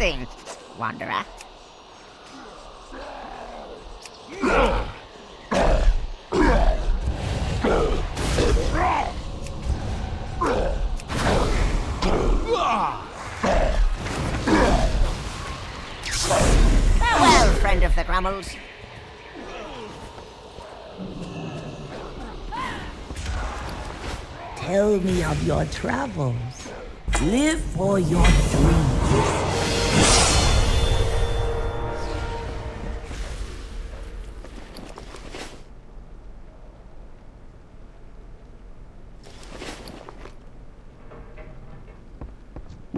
Wanderer. Farewell, friend of the Grummles. Tell me of your travels. Live for your dreams.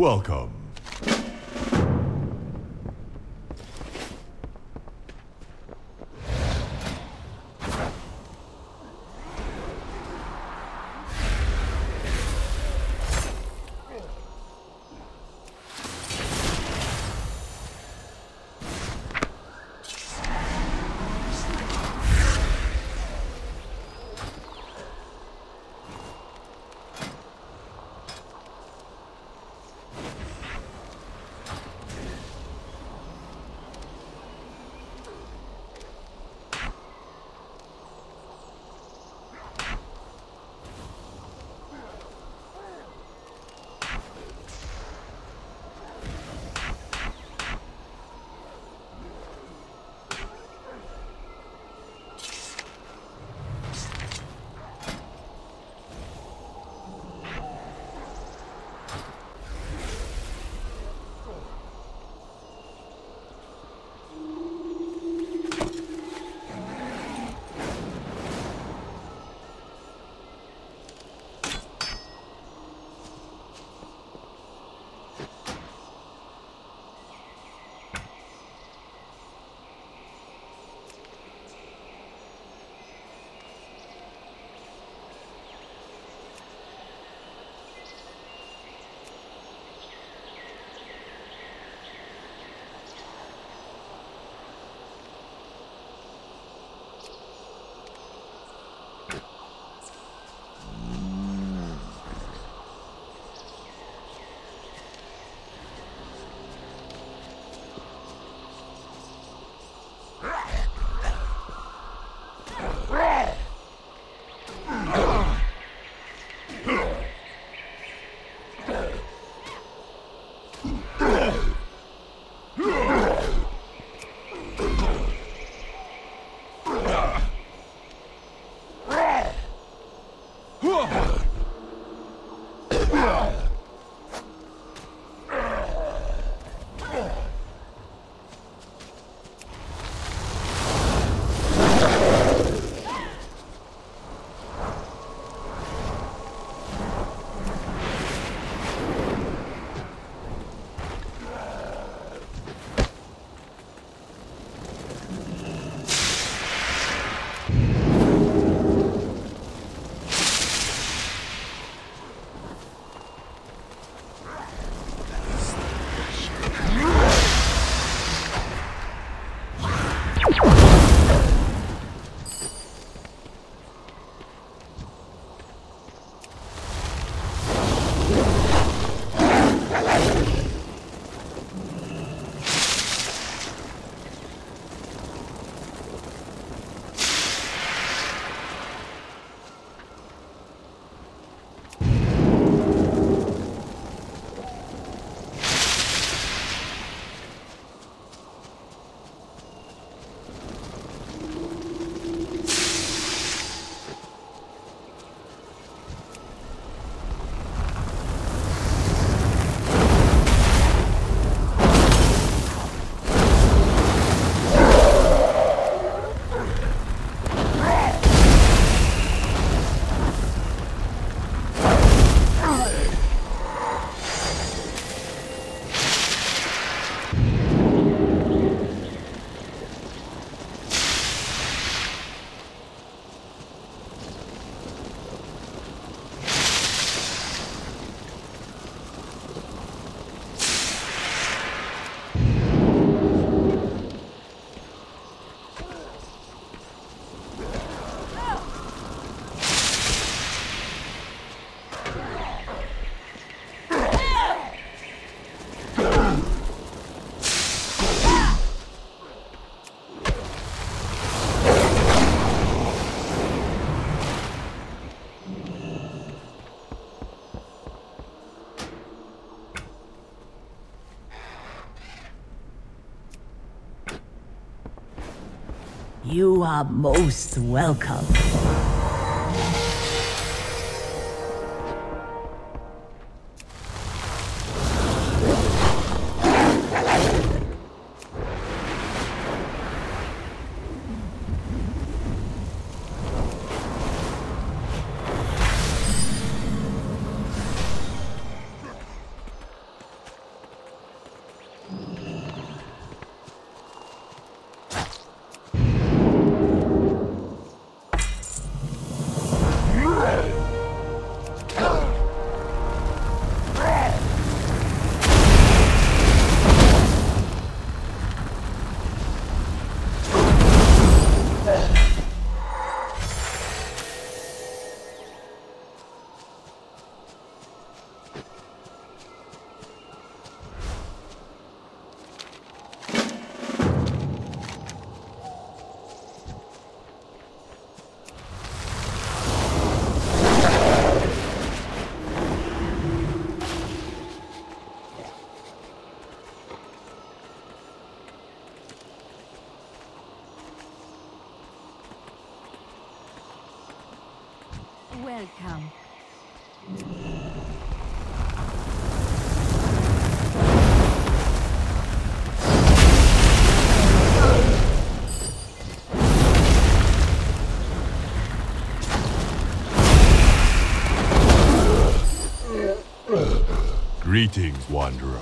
Welcome. You are most welcome. Greetings, Wanderer.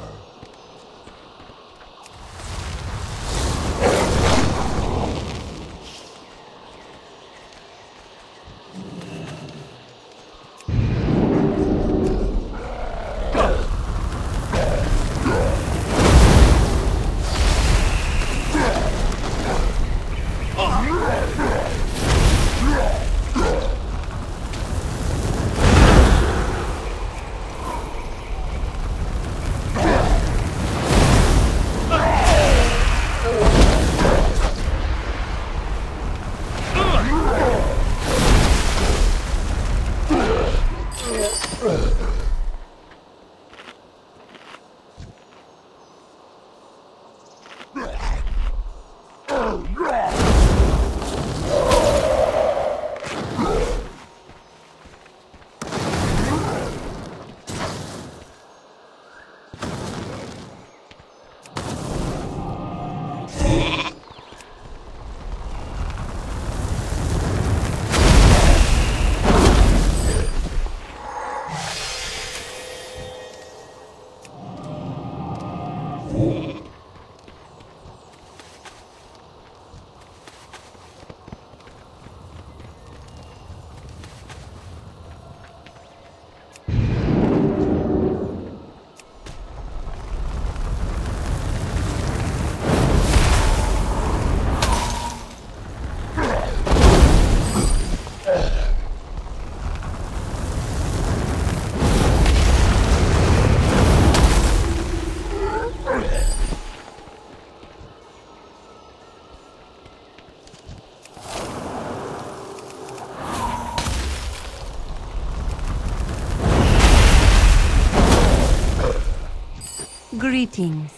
Greetings.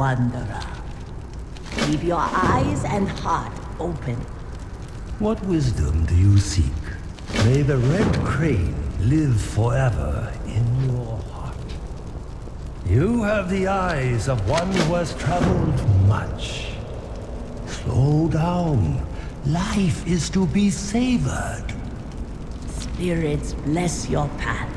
Wanderer. Keep your eyes and heart open. What wisdom do you seek? May the red crane live forever in your heart. You have the eyes of one who has traveled much. Slow down. Life is to be savored. Spirits bless your path.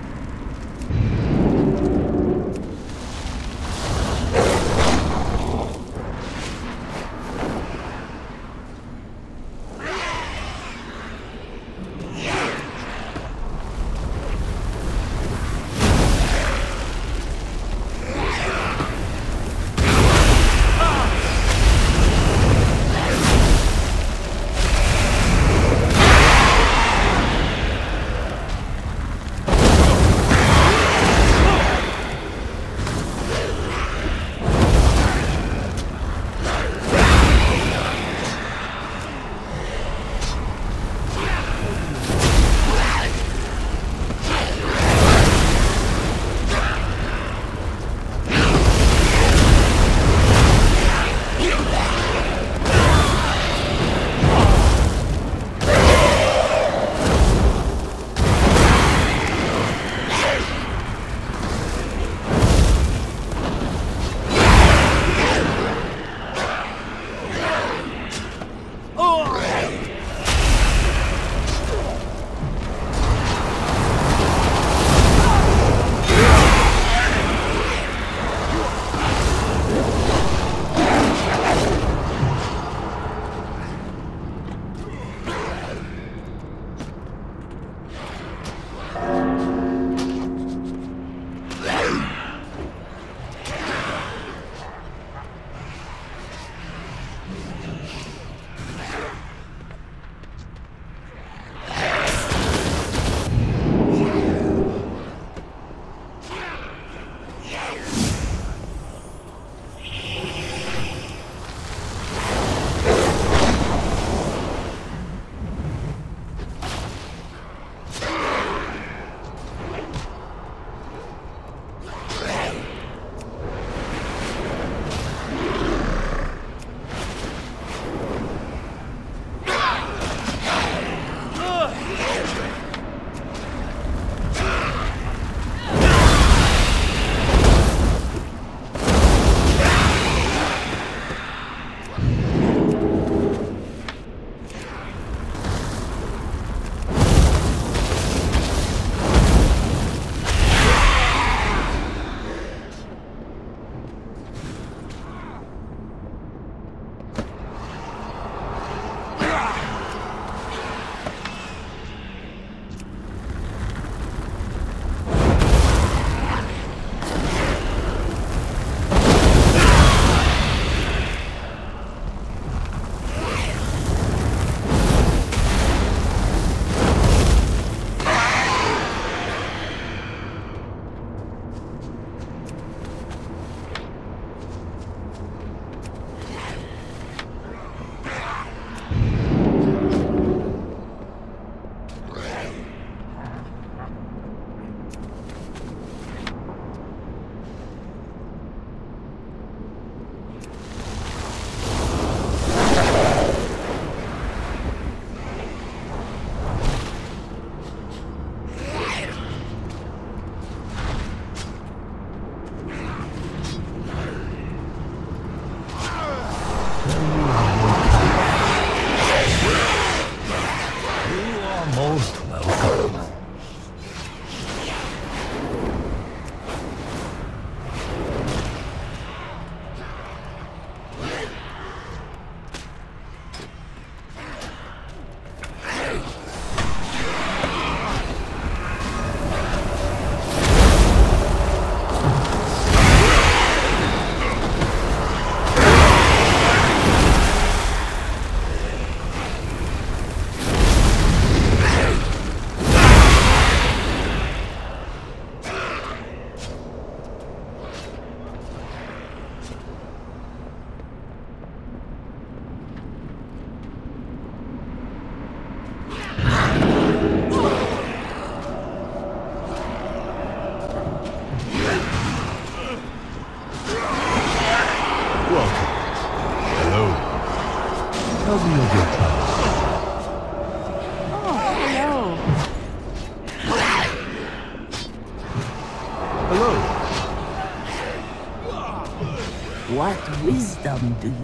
Do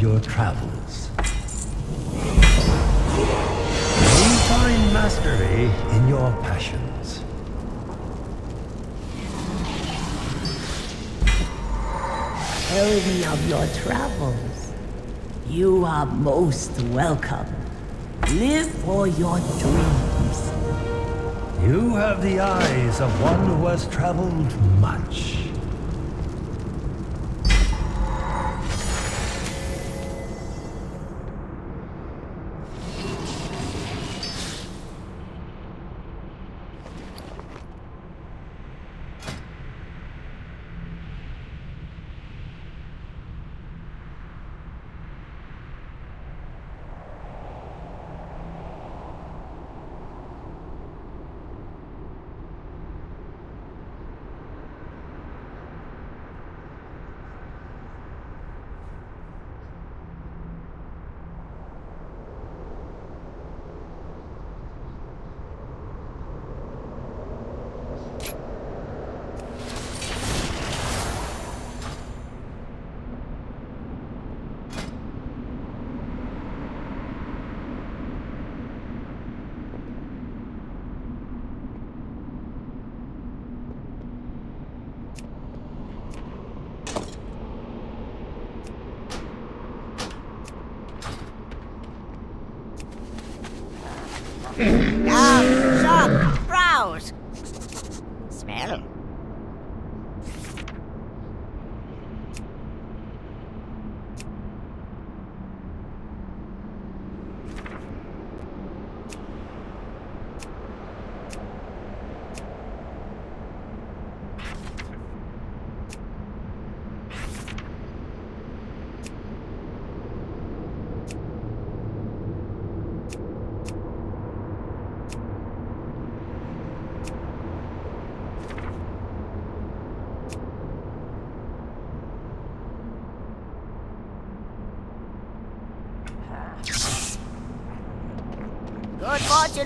your travels. You find mastery in your passions. Tell me of your travels. You are most welcome. Live for your dreams. You have the eyes of one who has traveled much.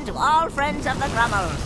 To all friends of the Grummles.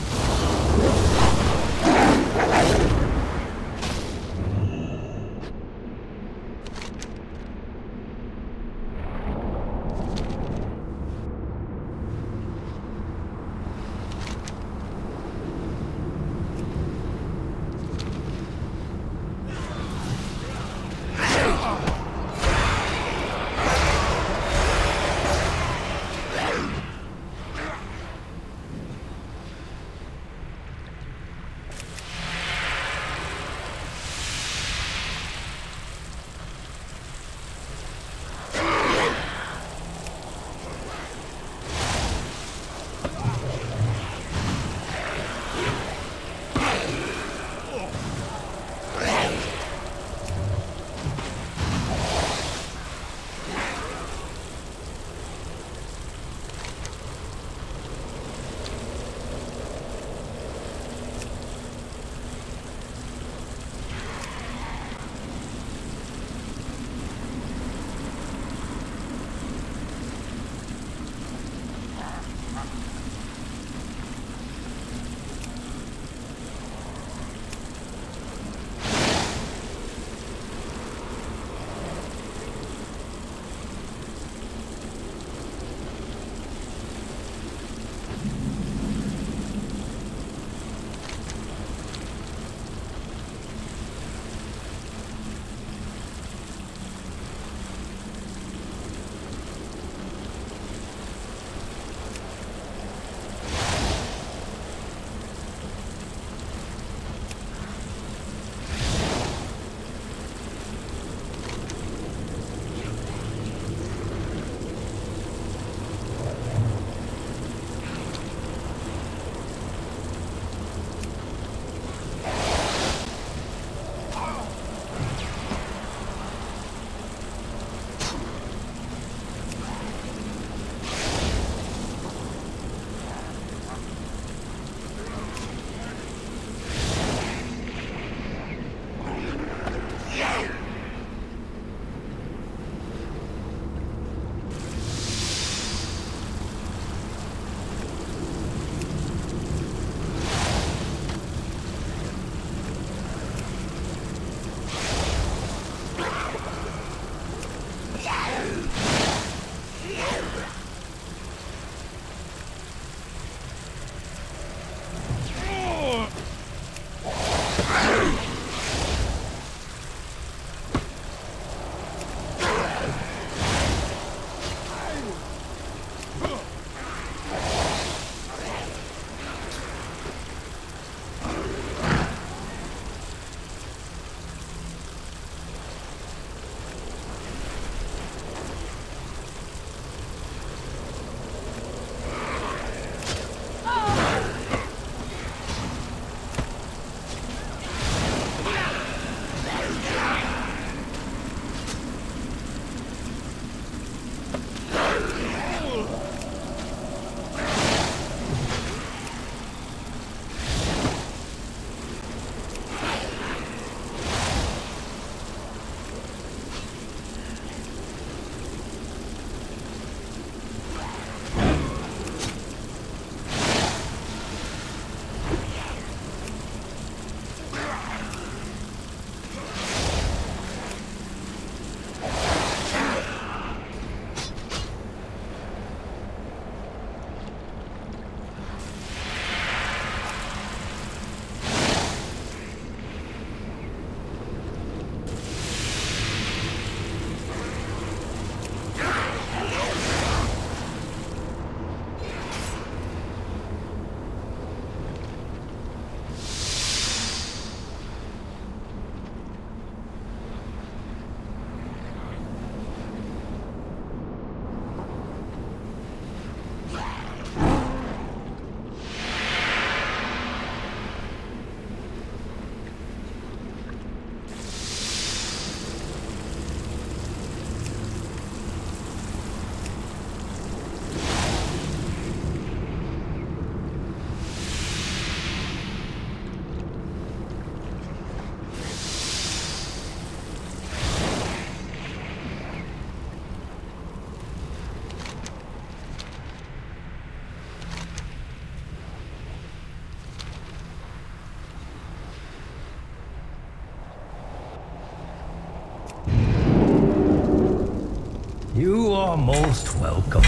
Most welcome.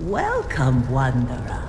Welcome, Wanderer.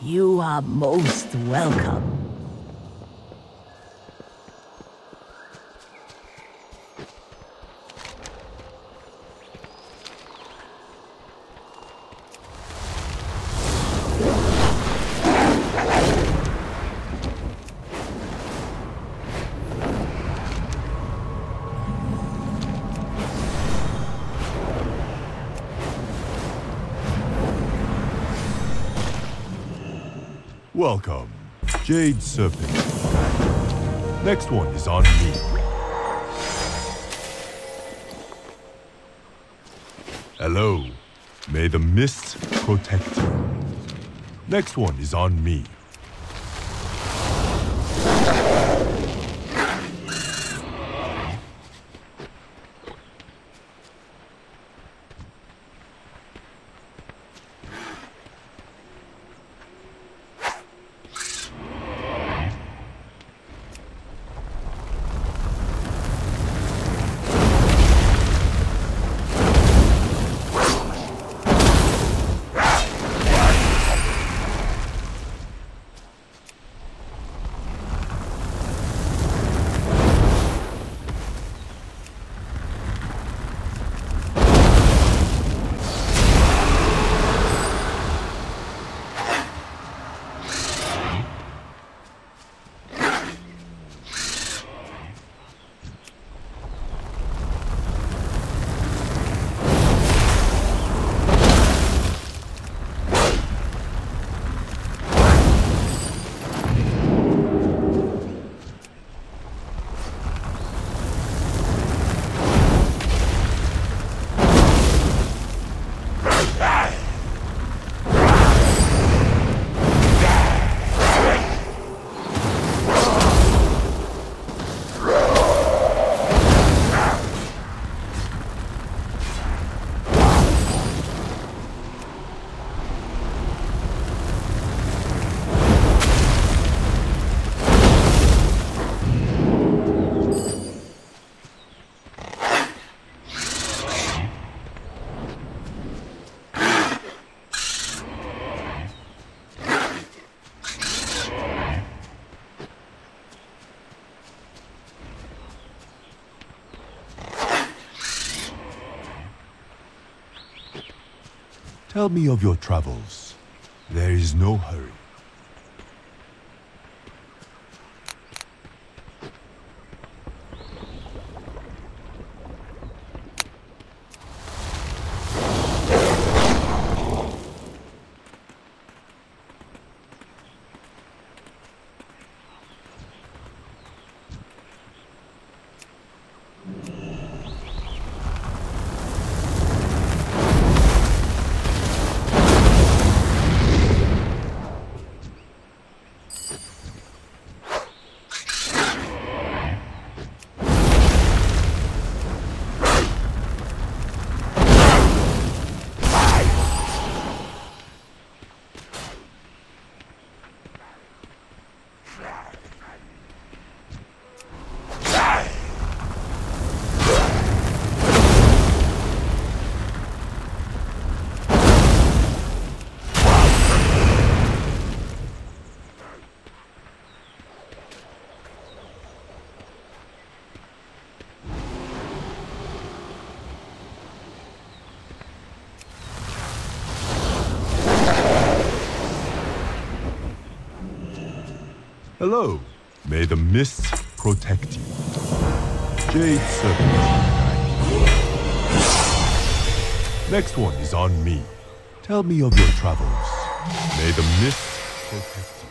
You are most welcome. Welcome, Jade Serpent. Next one is on me. Hello. May the mists protect you. Next one is on me. Tell me of your travels. There is no hurry. Hello. May the mists protect you. Jade Serpent. Next one is on me. Tell me of your travels. May the mist protect you.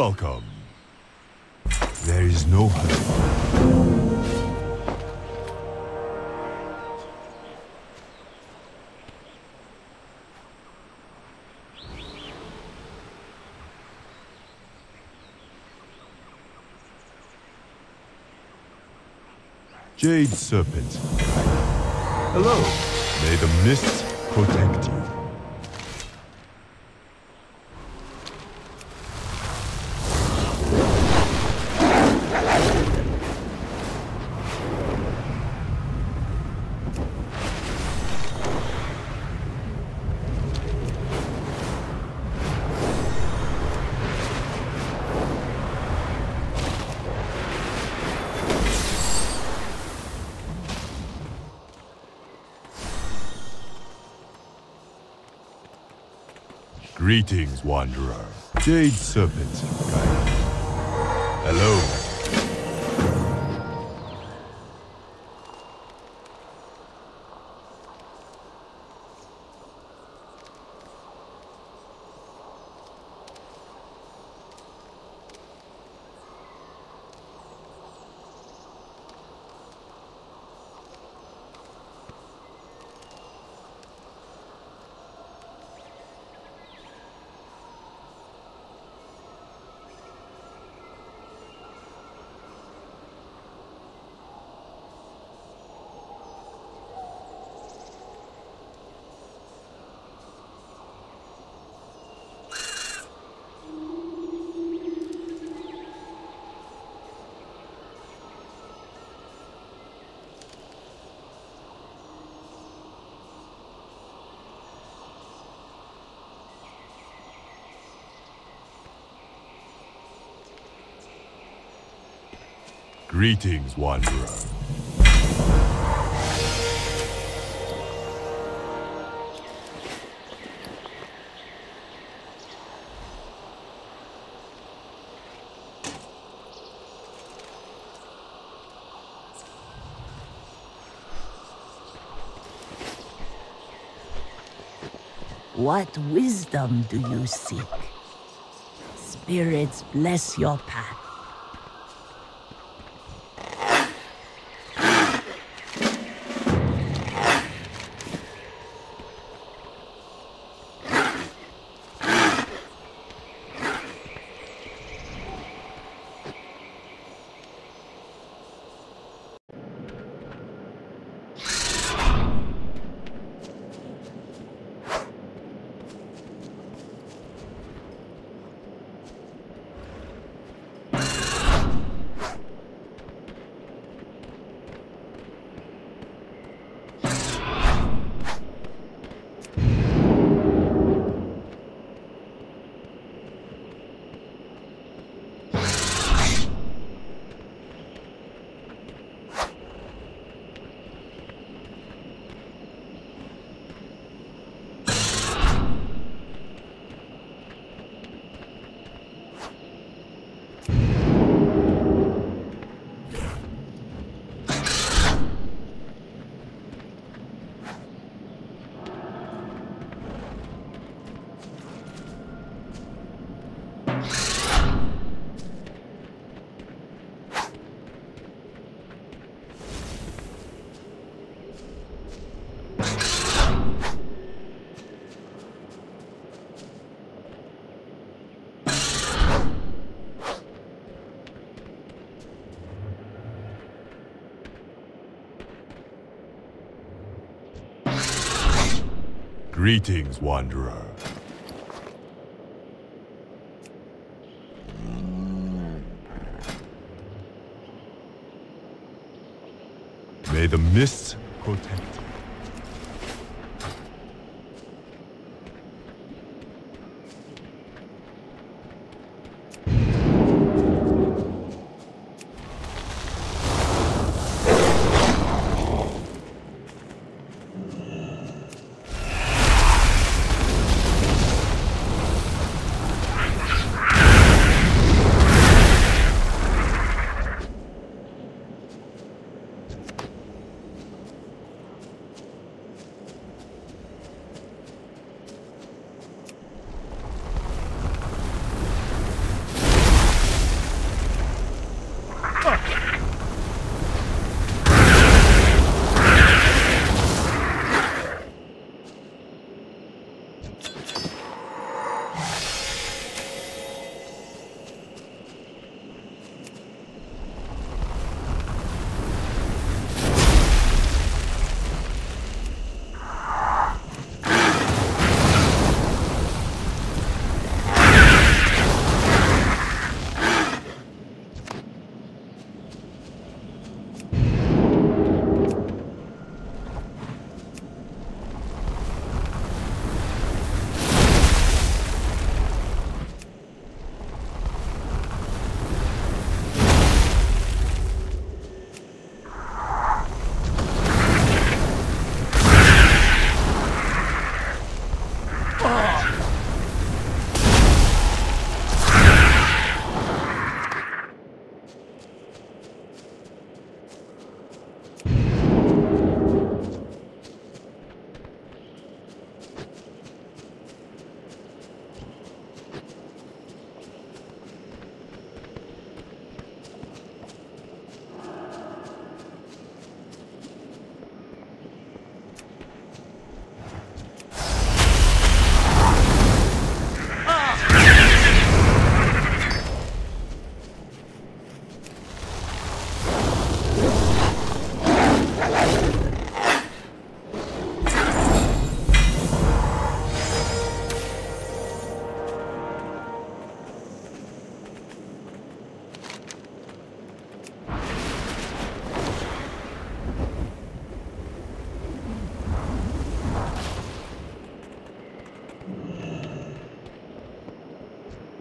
Welcome. There is no hurry. Jade Serpent. Hello. May the mist Greetings, Wanderer. Jade Serpent, guide. Hello. Greetings, Wanderer. What wisdom do you seek? Spirits bless your path. Greetings, Wanderer. May the mists protect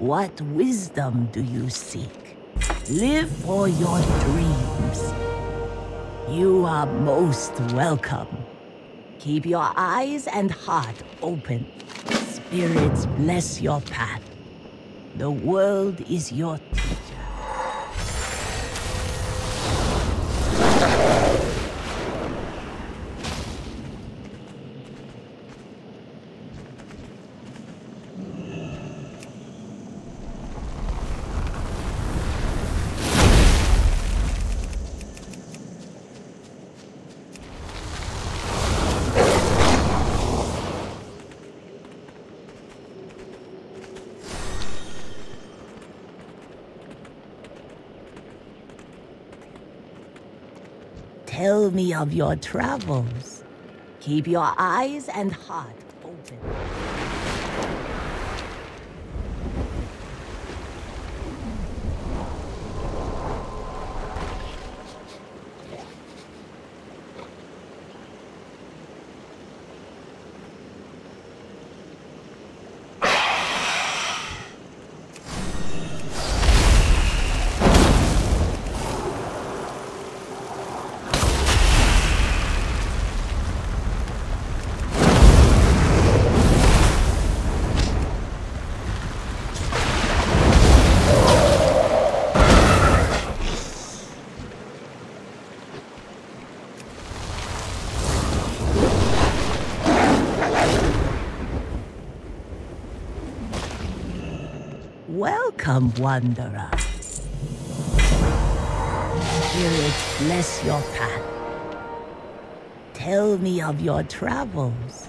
What wisdom do you seek? Live for your dreams. You are most welcome. Keep your eyes and heart open. Spirits bless your path. The world is your teacher. Tell me of your travels. Keep your eyes and heart Welcome, wanderer. Spirits bless your path. Tell me of your travels.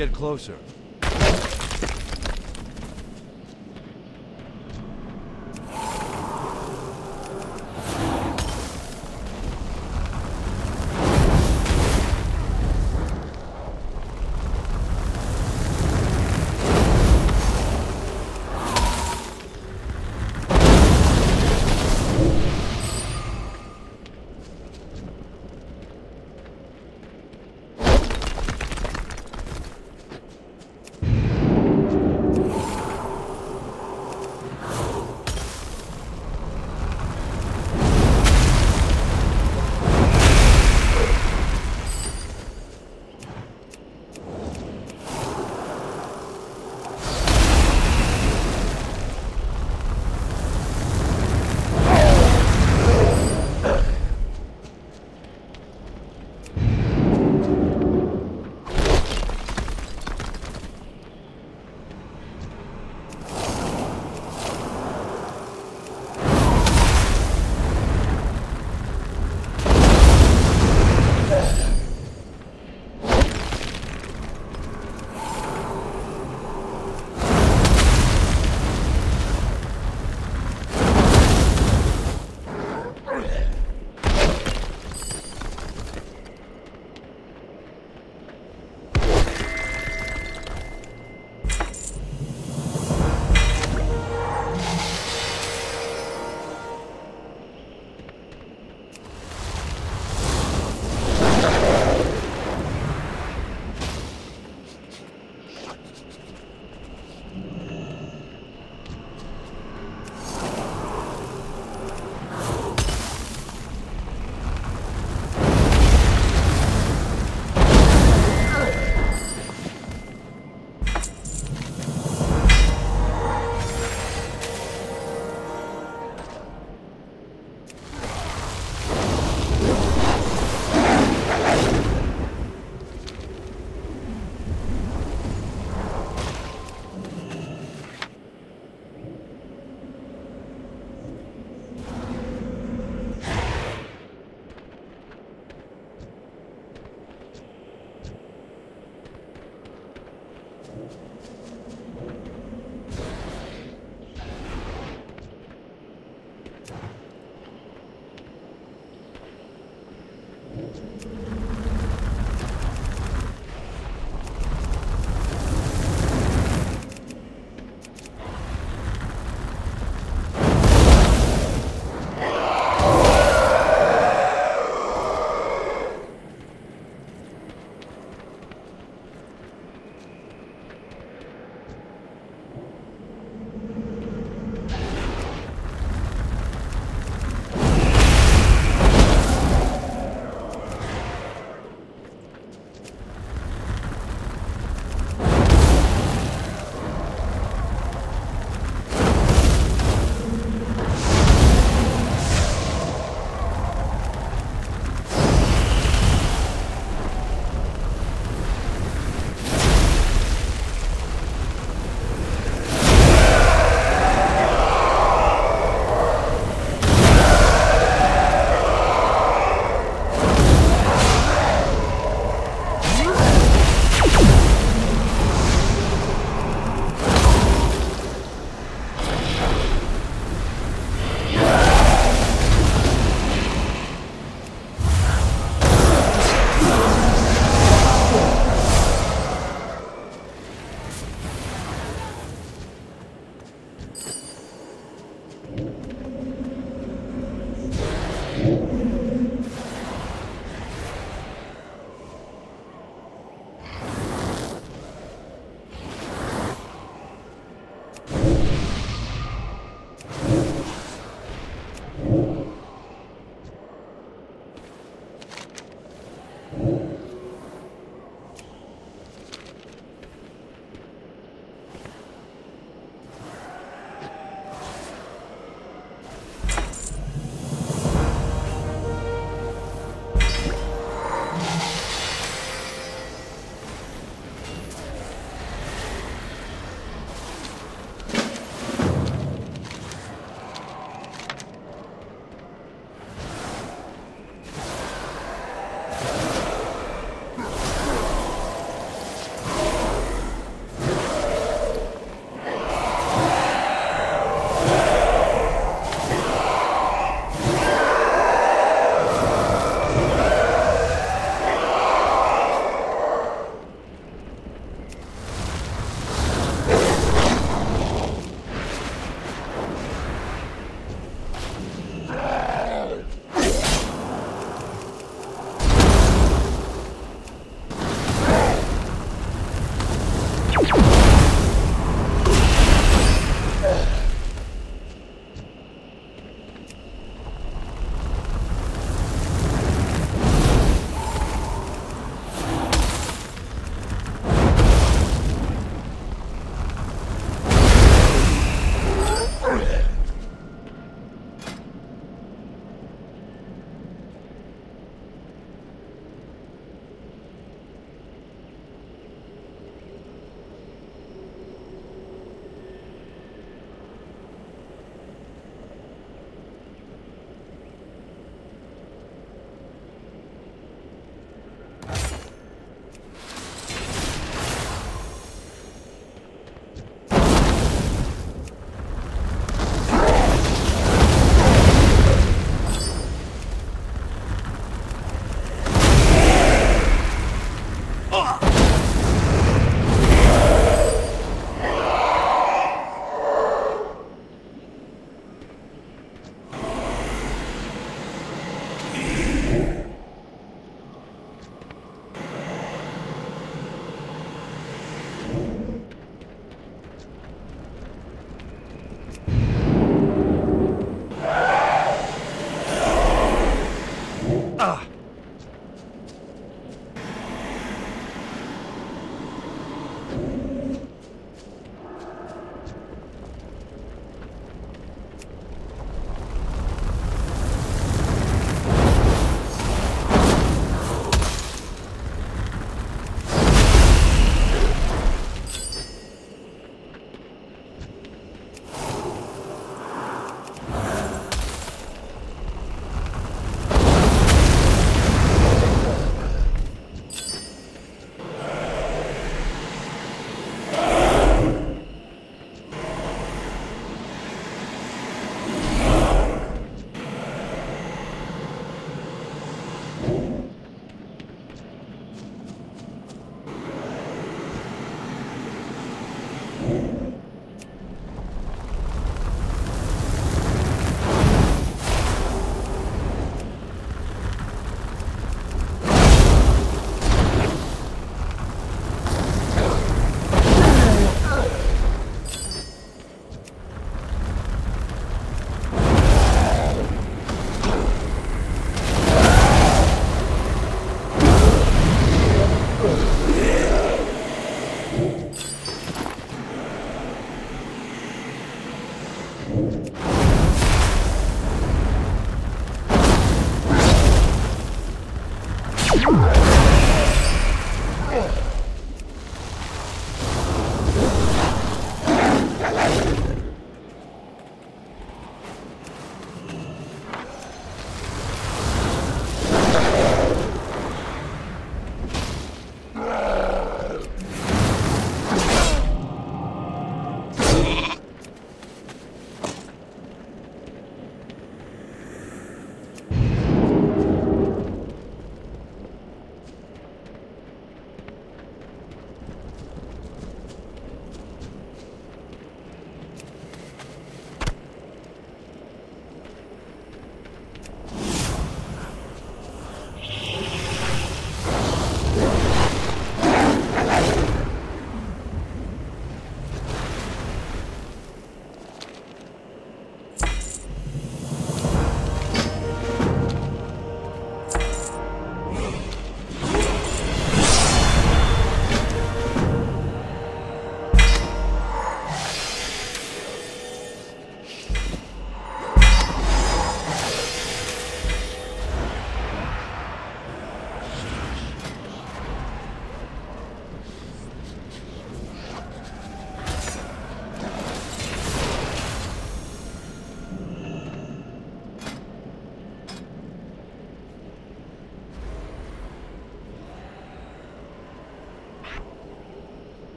I need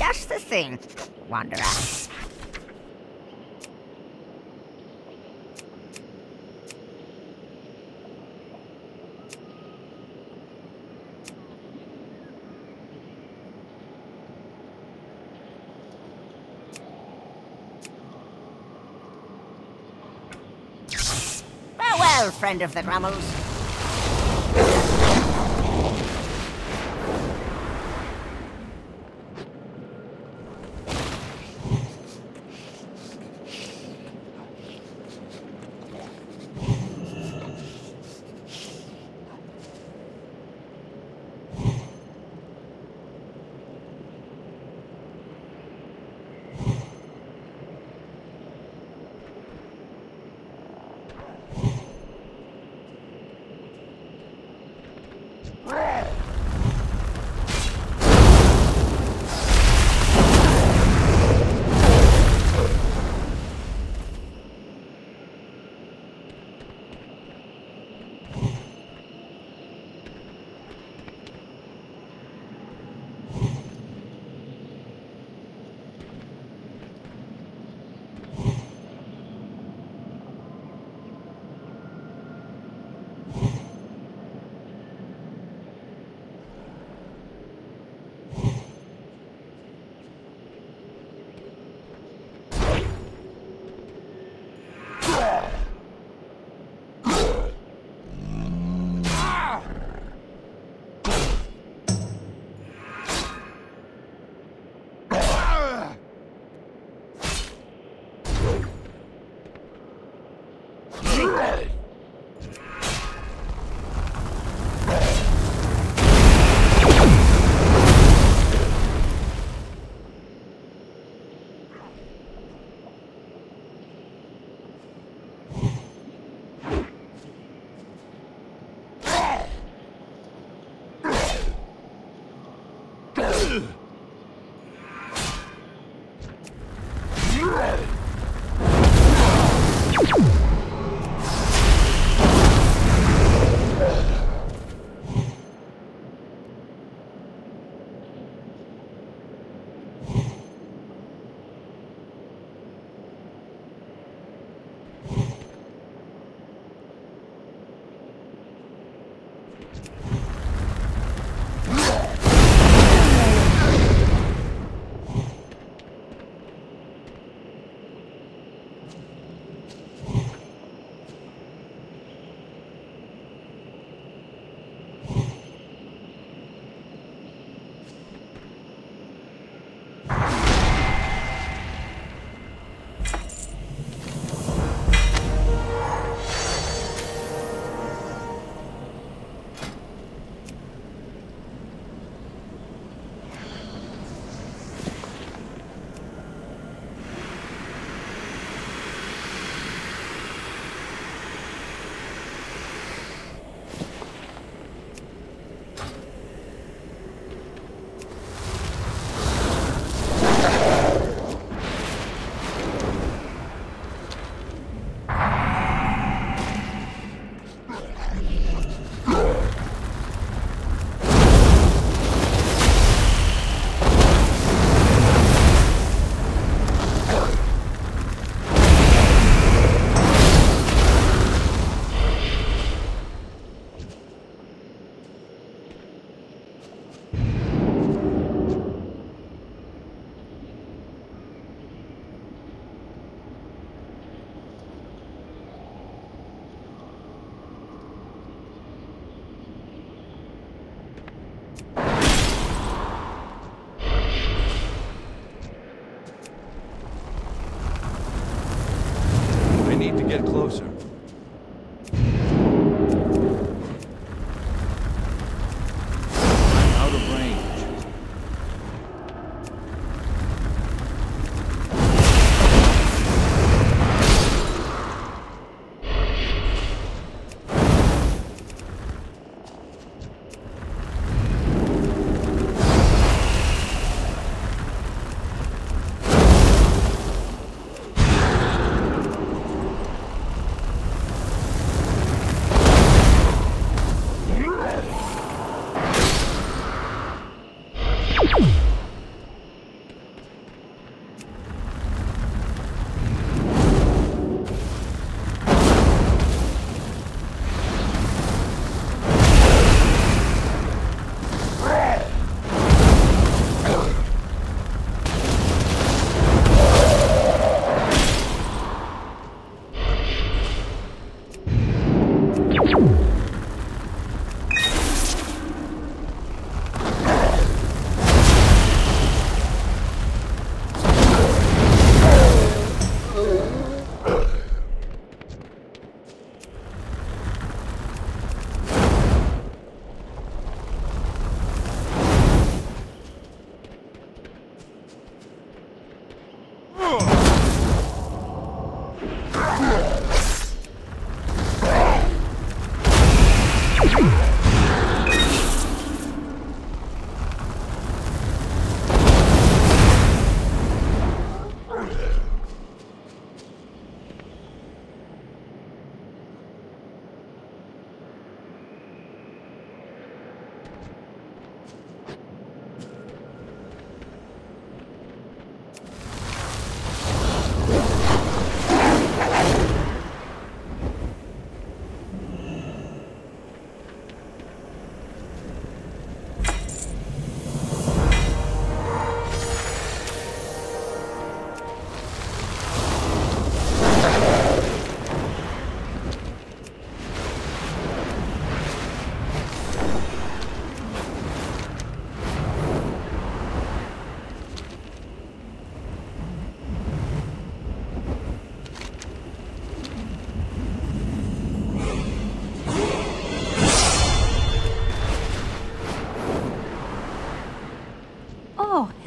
to the anything, Wanderer. Farewell, friend of the Grummles.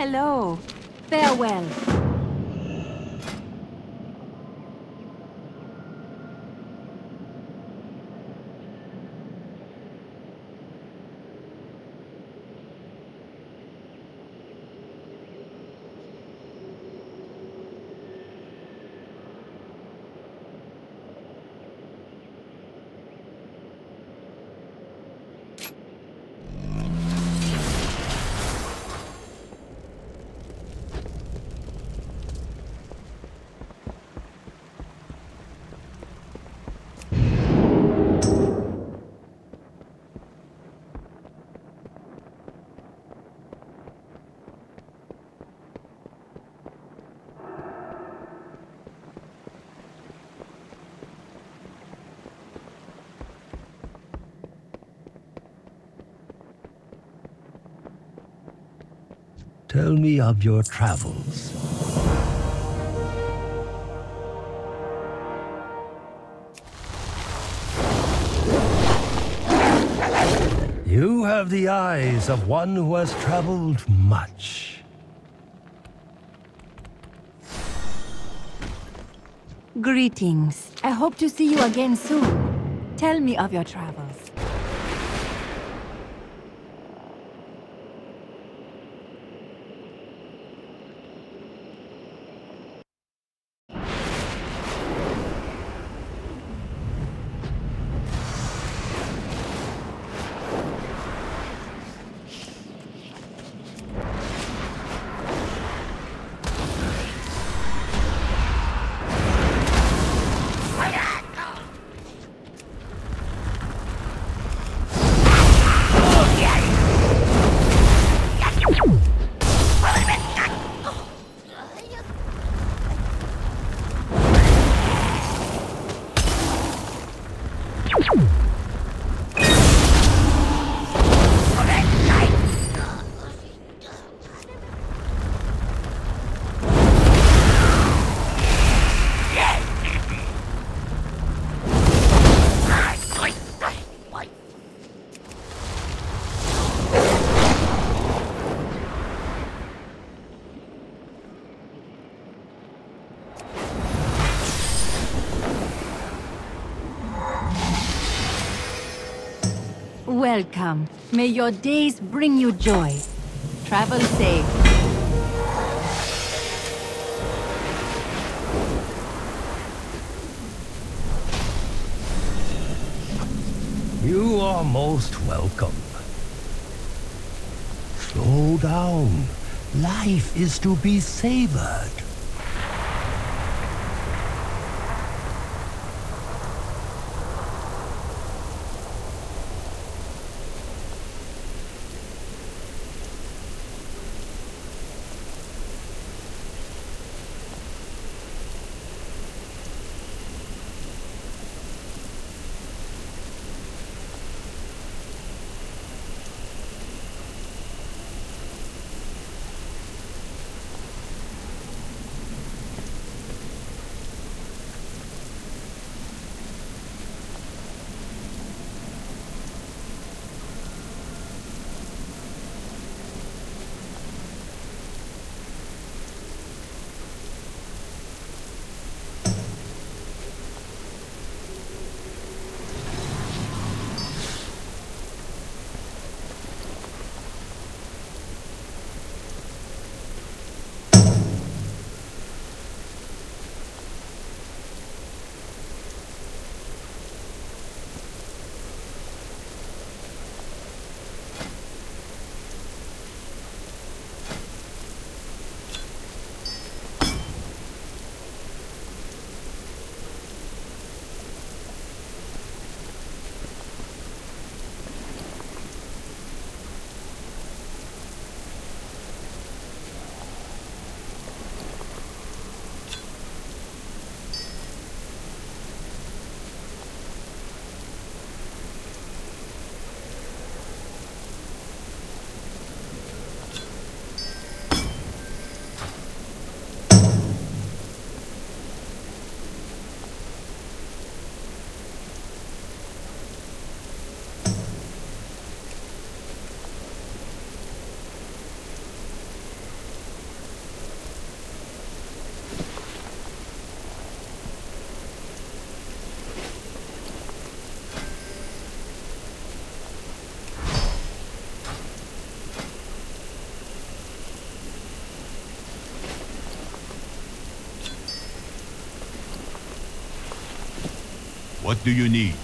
Hello. Farewell. Tell me of your travels. You have the eyes of one who has traveled much. Greetings. I hope to see you again soon. Tell me of your travels. Welcome. May your days bring you joy. Travel safe. You are most welcome. Slow down. Life is to be savored. What do you need?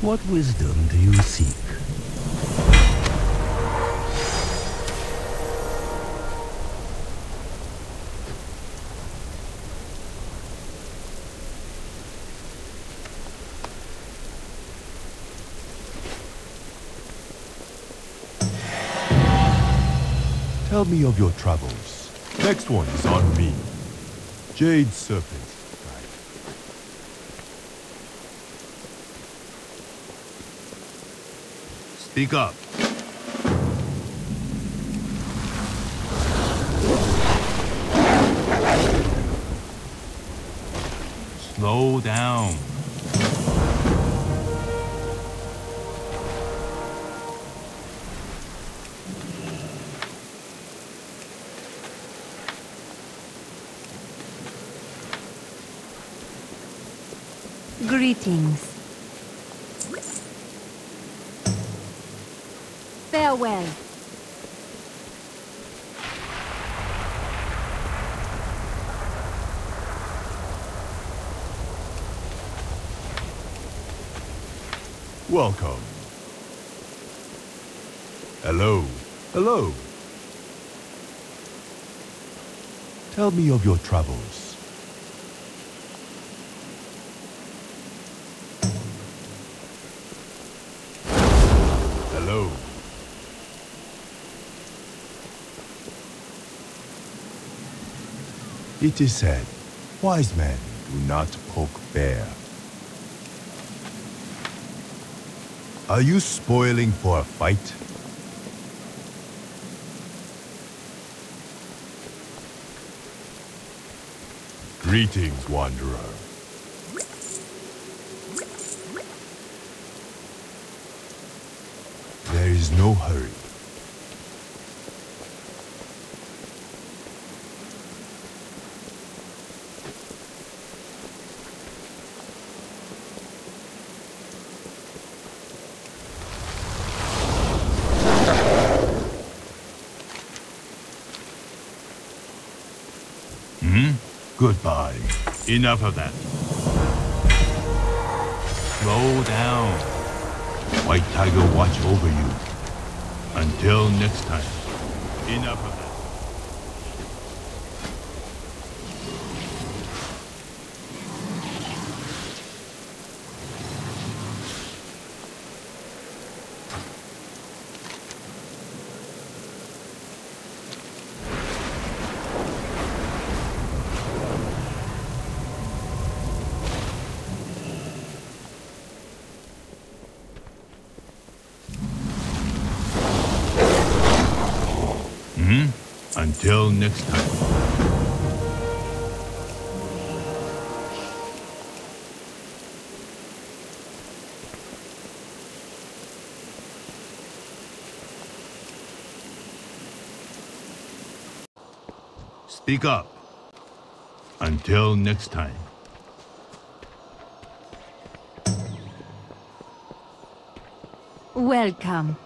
What wisdom do you Tell me of your travels. Next one is on me. Jade Serpent. Speak up. Slow down. Welcome. Hello. Hello. Tell me of your travels. Hello. It is said, wise men do not poke bear. Are you spoiling for a fight? Greetings, Wanderer. There is no hurry. Hmm? Goodbye. Enough of that. Slow down. White Tiger watch over you. Until next time. Enough of that. Hmm? Until next time. Speak up. Until next time. Welcome.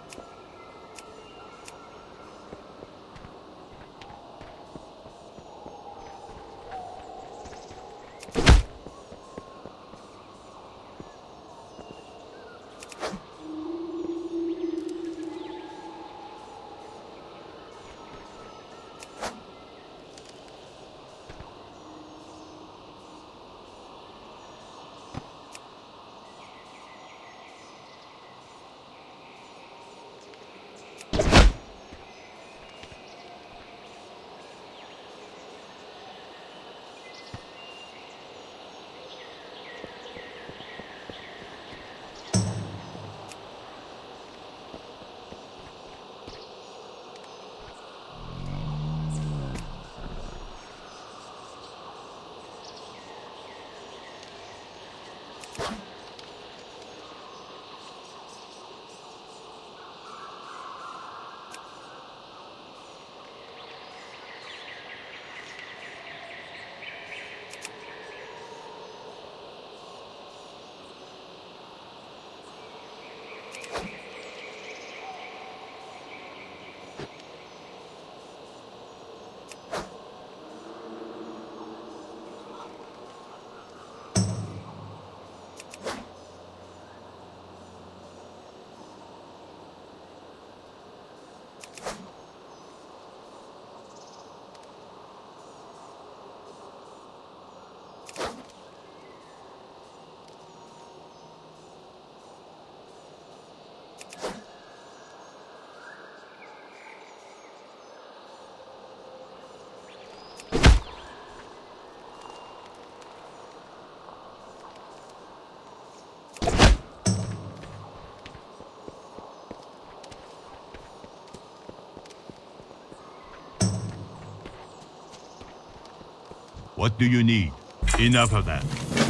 What do you need? Enough of that.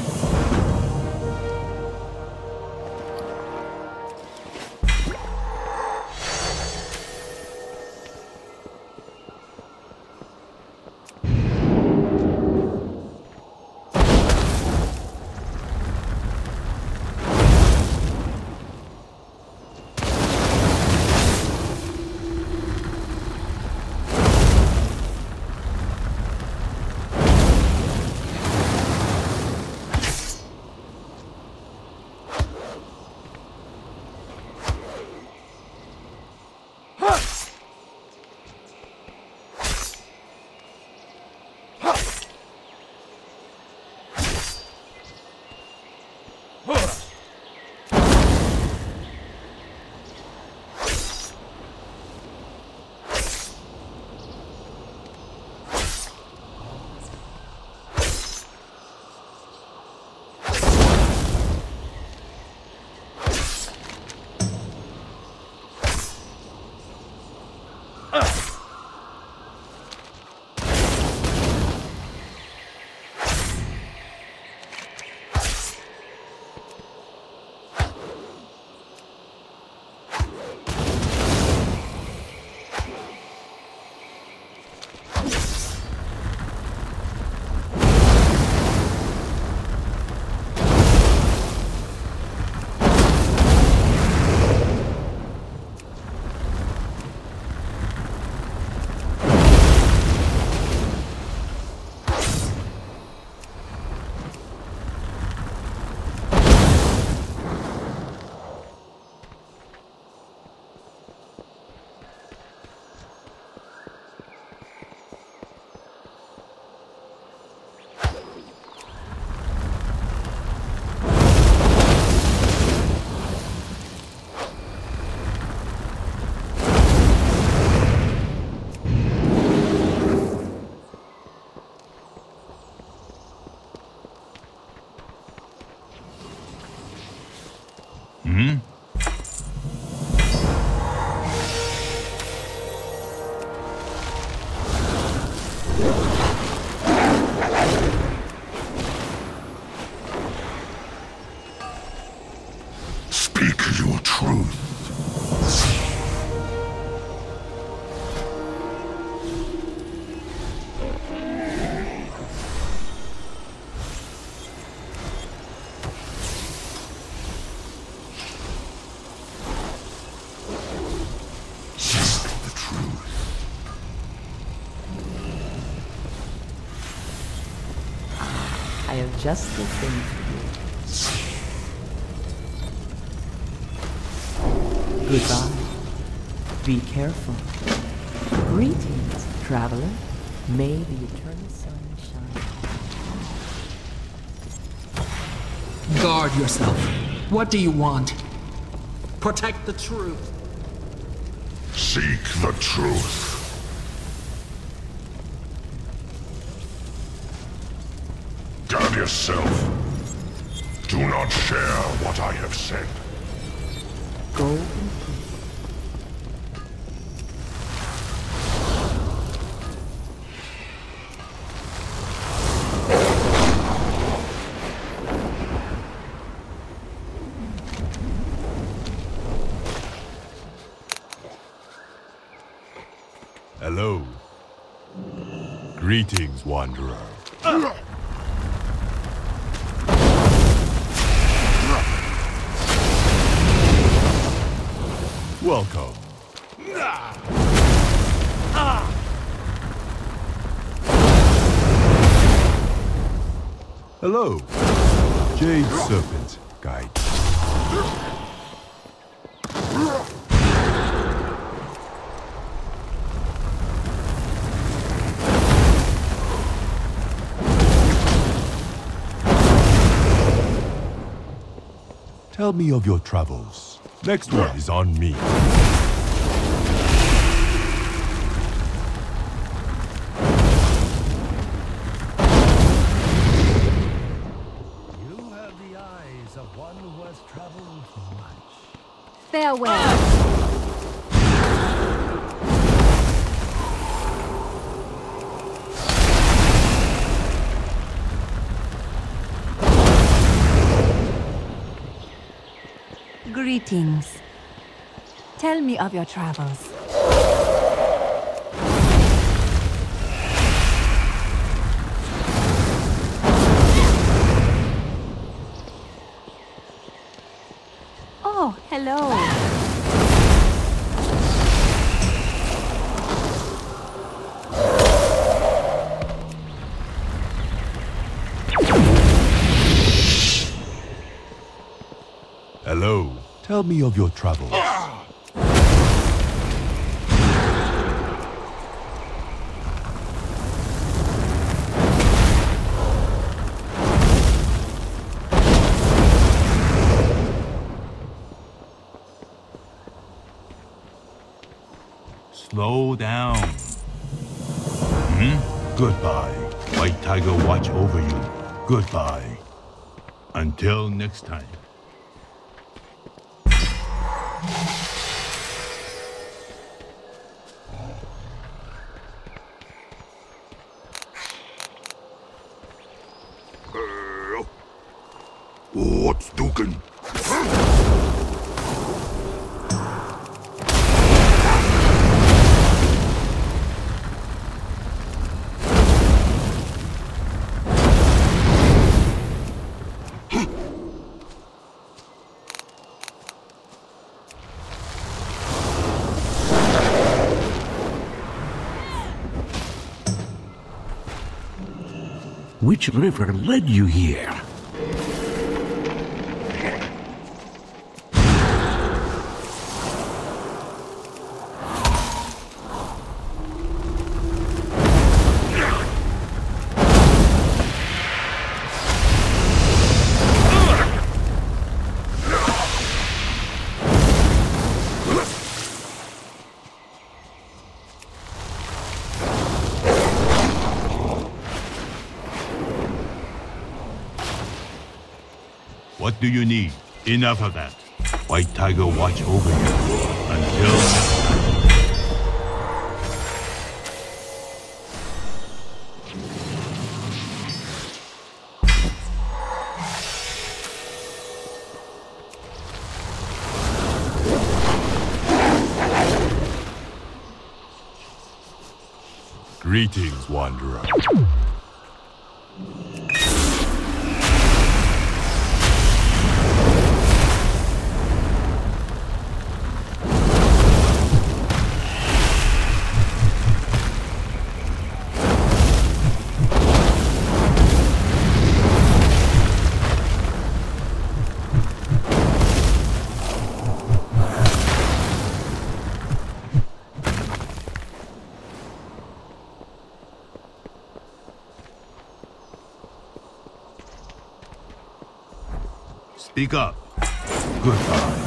Just the thing for you. Goodbye. Be careful. Greetings, traveler. May the eternal sun shine. Guard yourself. What do you want? Protect the truth. Seek the truth. Wanderer. Tell me of your travels. Next one is on me. Of your travels. Oh, hello. Hello. Tell me of your travels. Goodbye. Until next time. River led you here? Do you need? Enough of that. White Tiger watch over you. Until Speak up. Goodbye.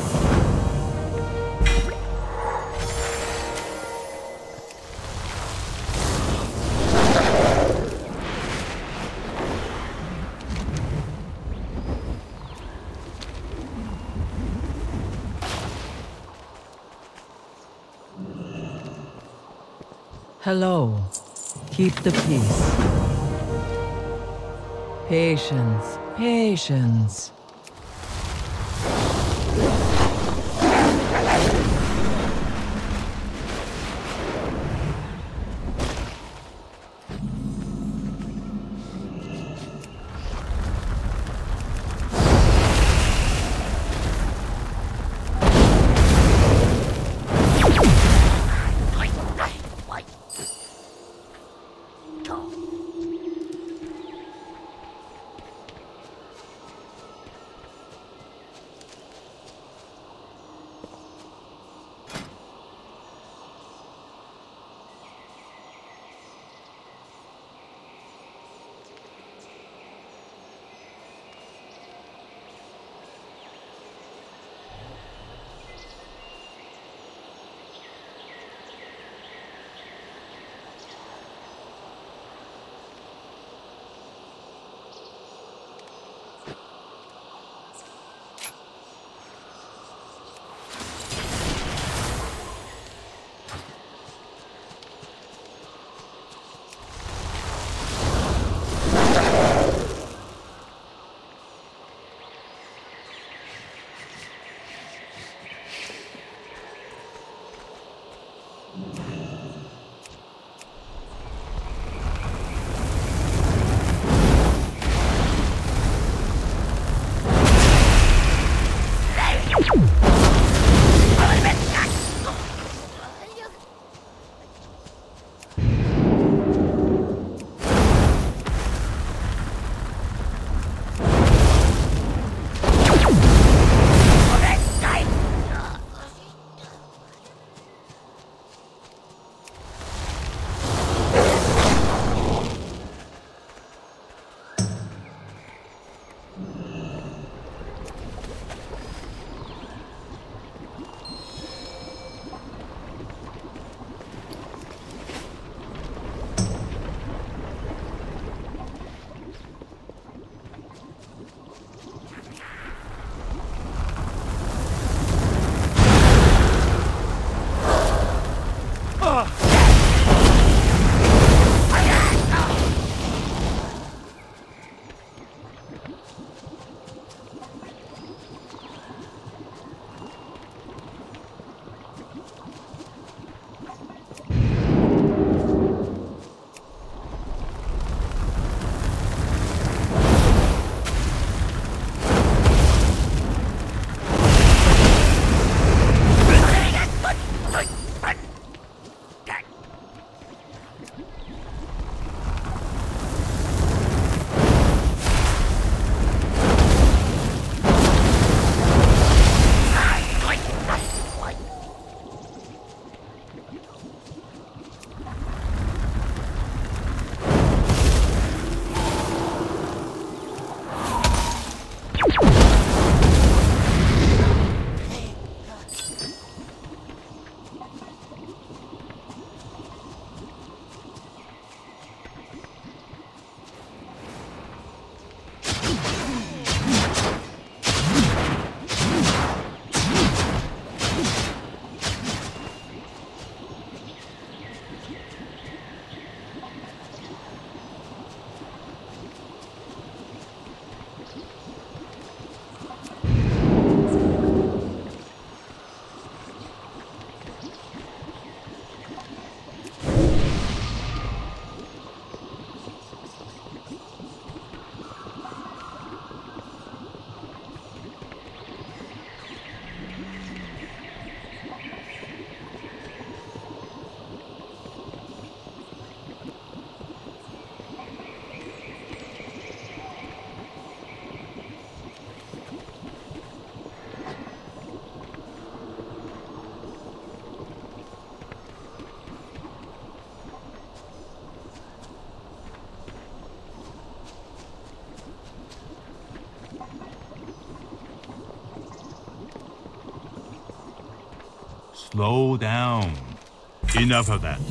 Hello. Keep the peace. Patience. Patience. Slow down. Enough of that.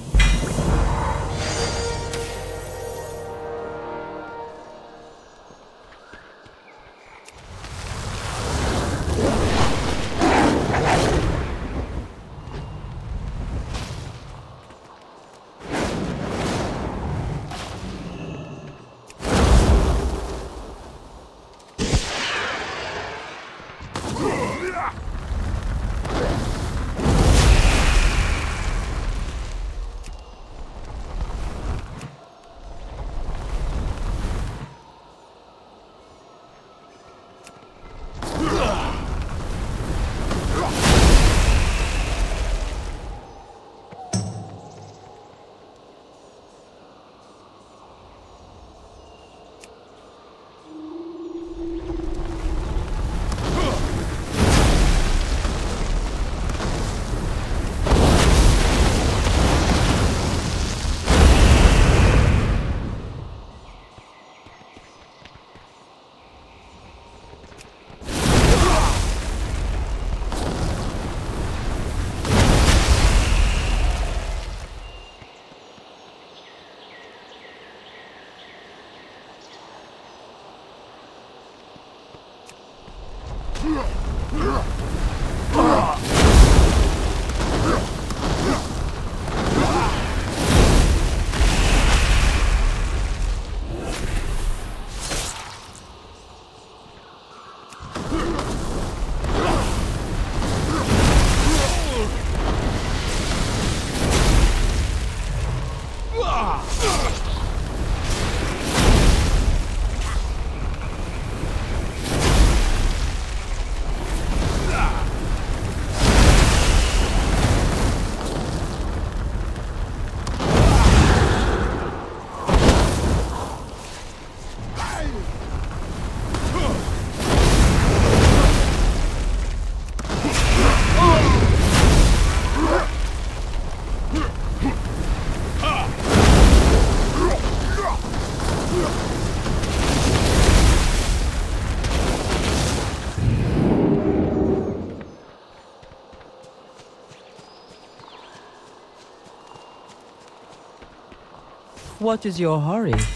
What is your hurry?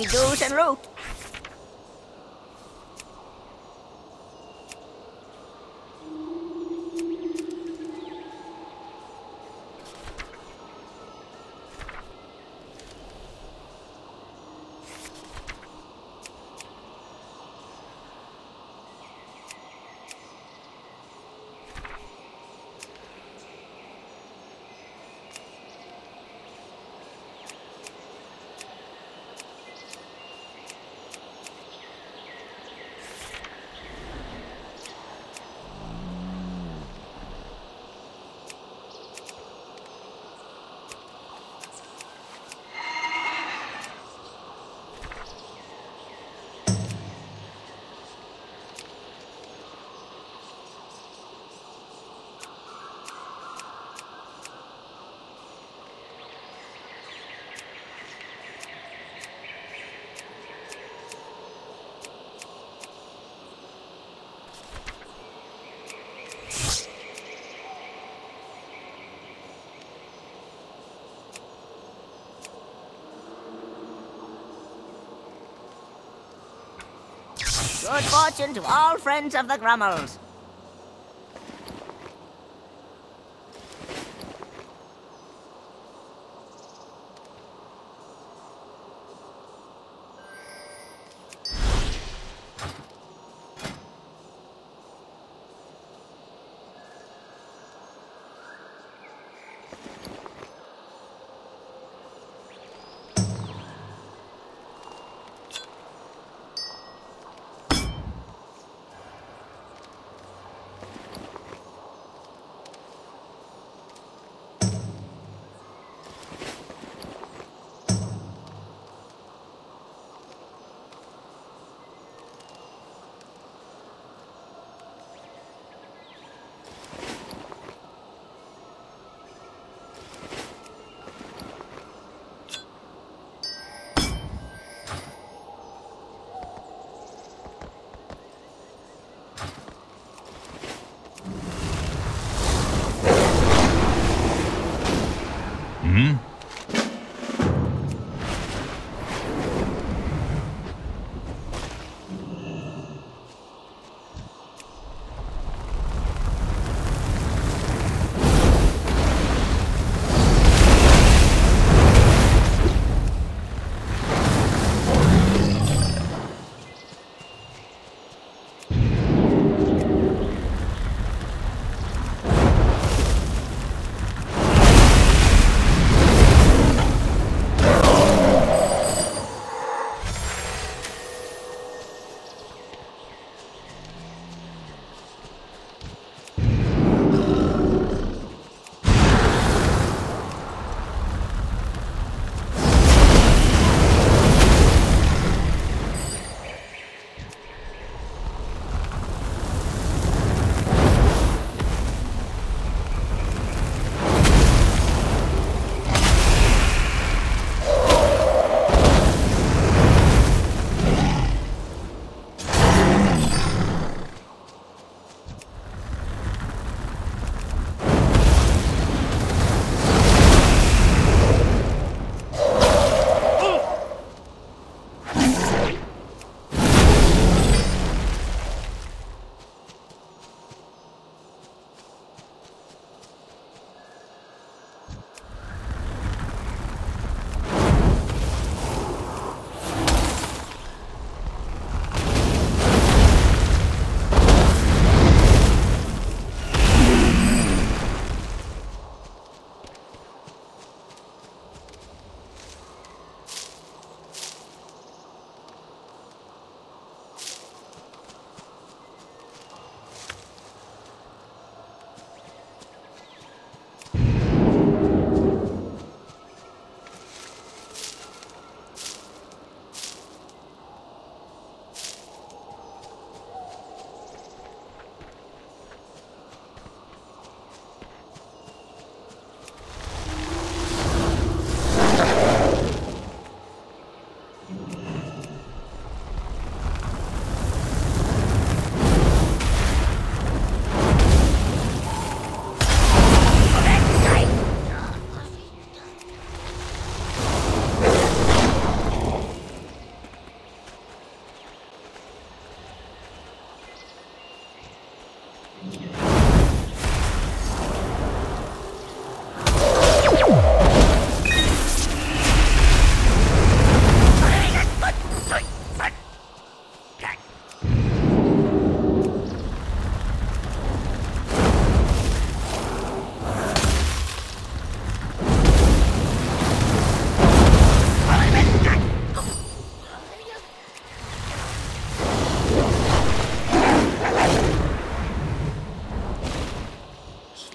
Lucky doos and root. Good fortune to all friends of the Grummles.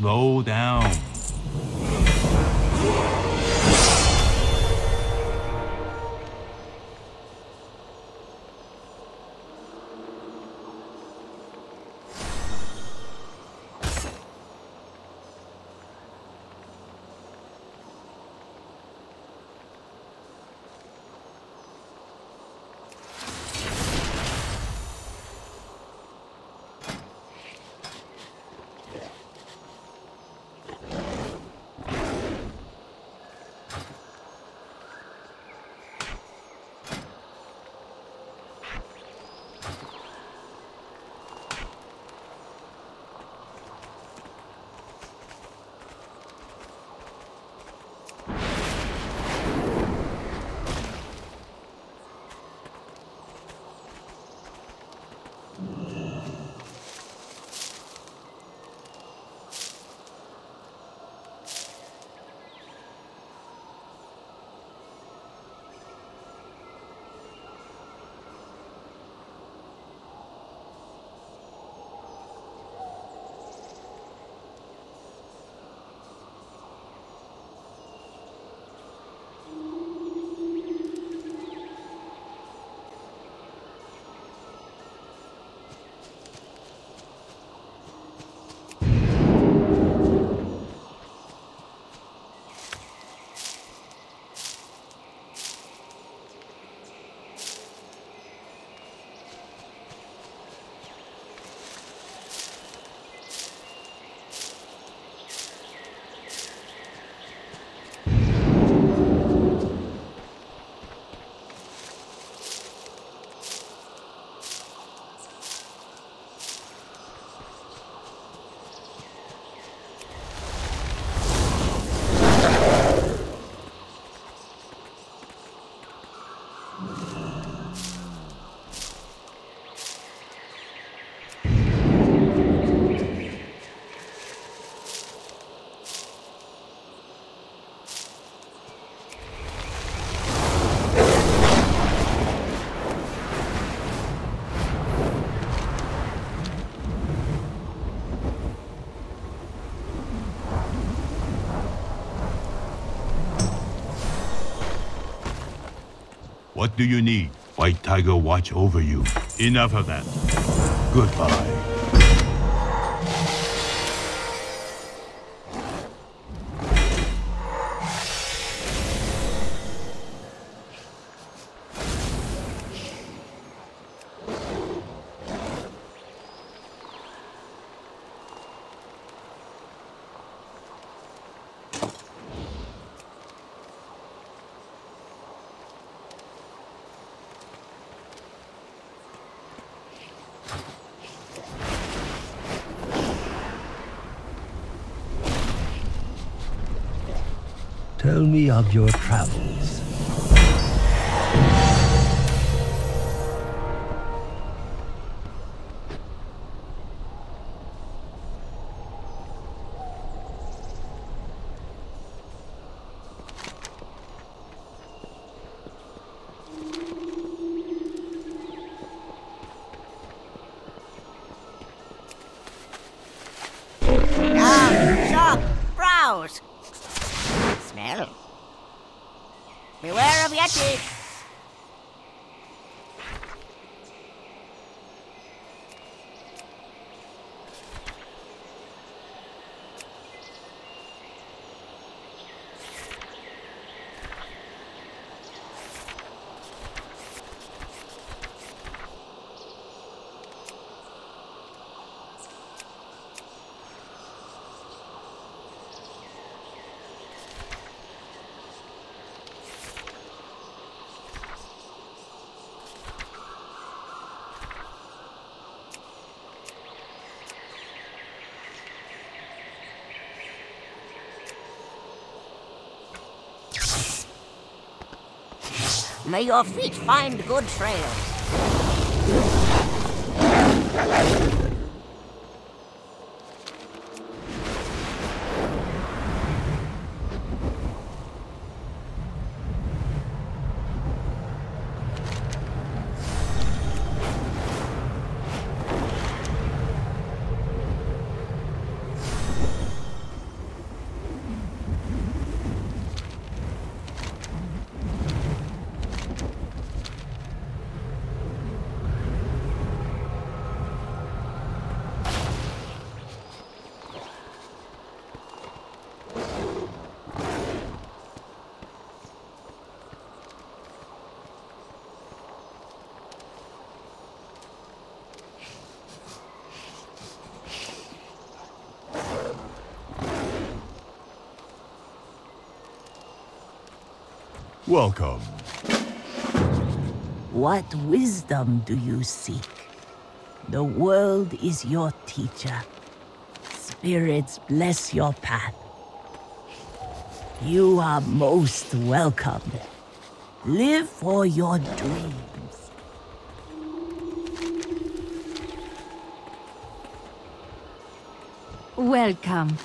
Slow down. What do you need? White Tiger watch over you. Enough of that. Goodbye. Tell me of your travels. May your feet find good trails. Welcome. What wisdom do you seek? The world is your teacher. Spirits bless your path. You are most welcome. Live for your dreams. Welcome.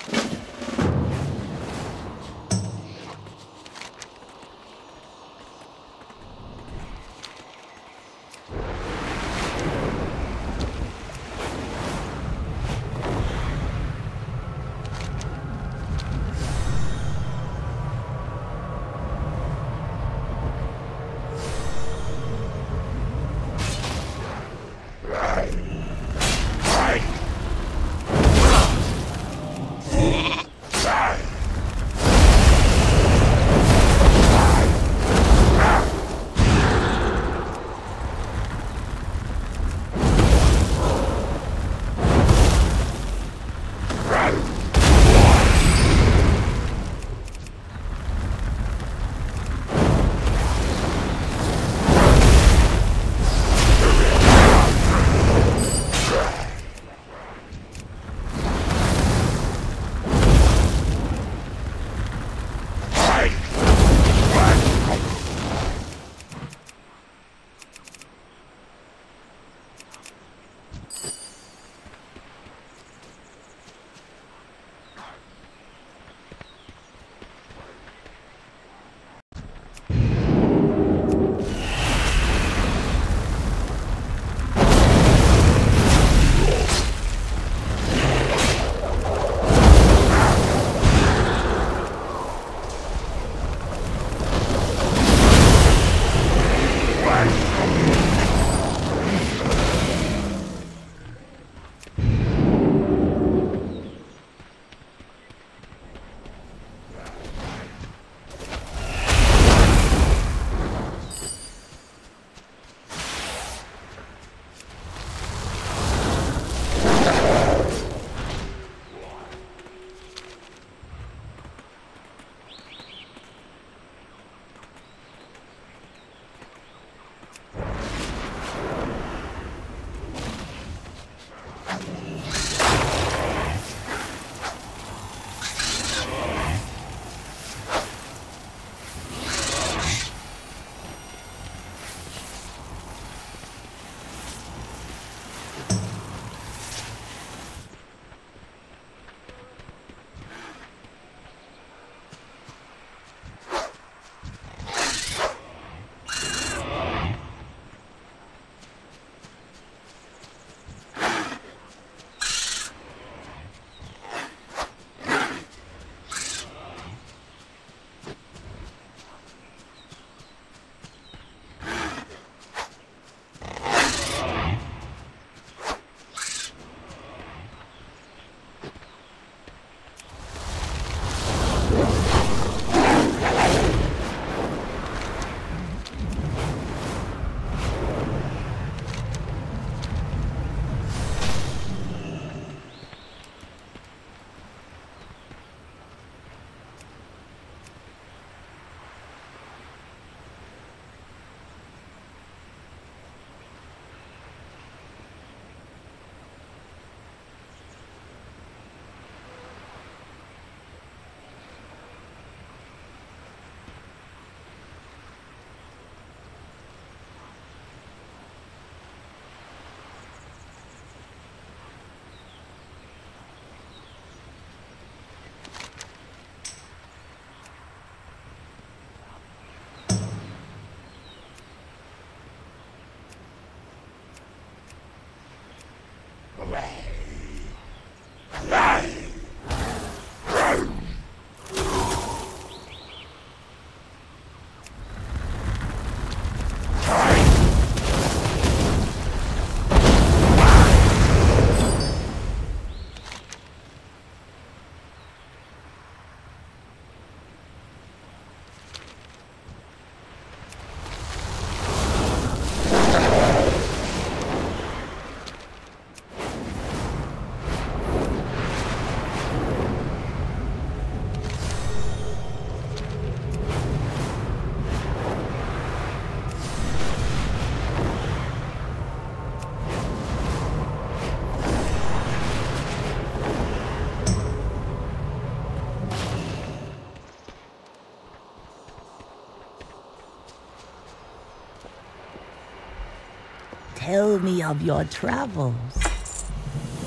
Tell me of your travels.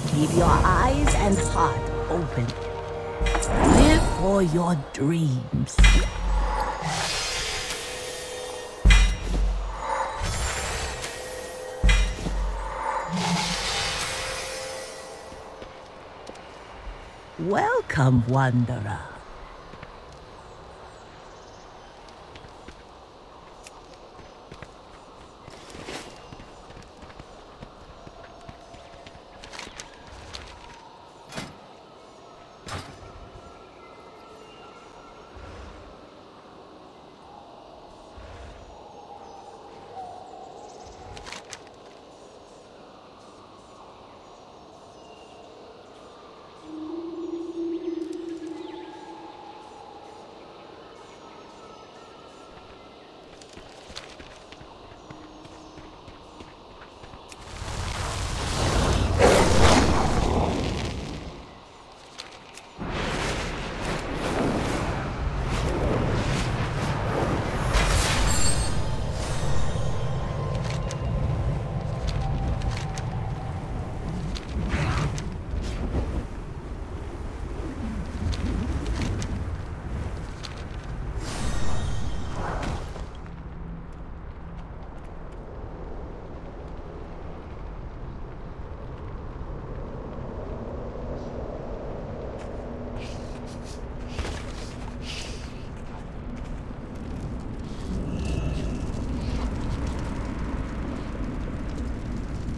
Keep your eyes and heart open. Live for your dreams. Welcome, Wanderer.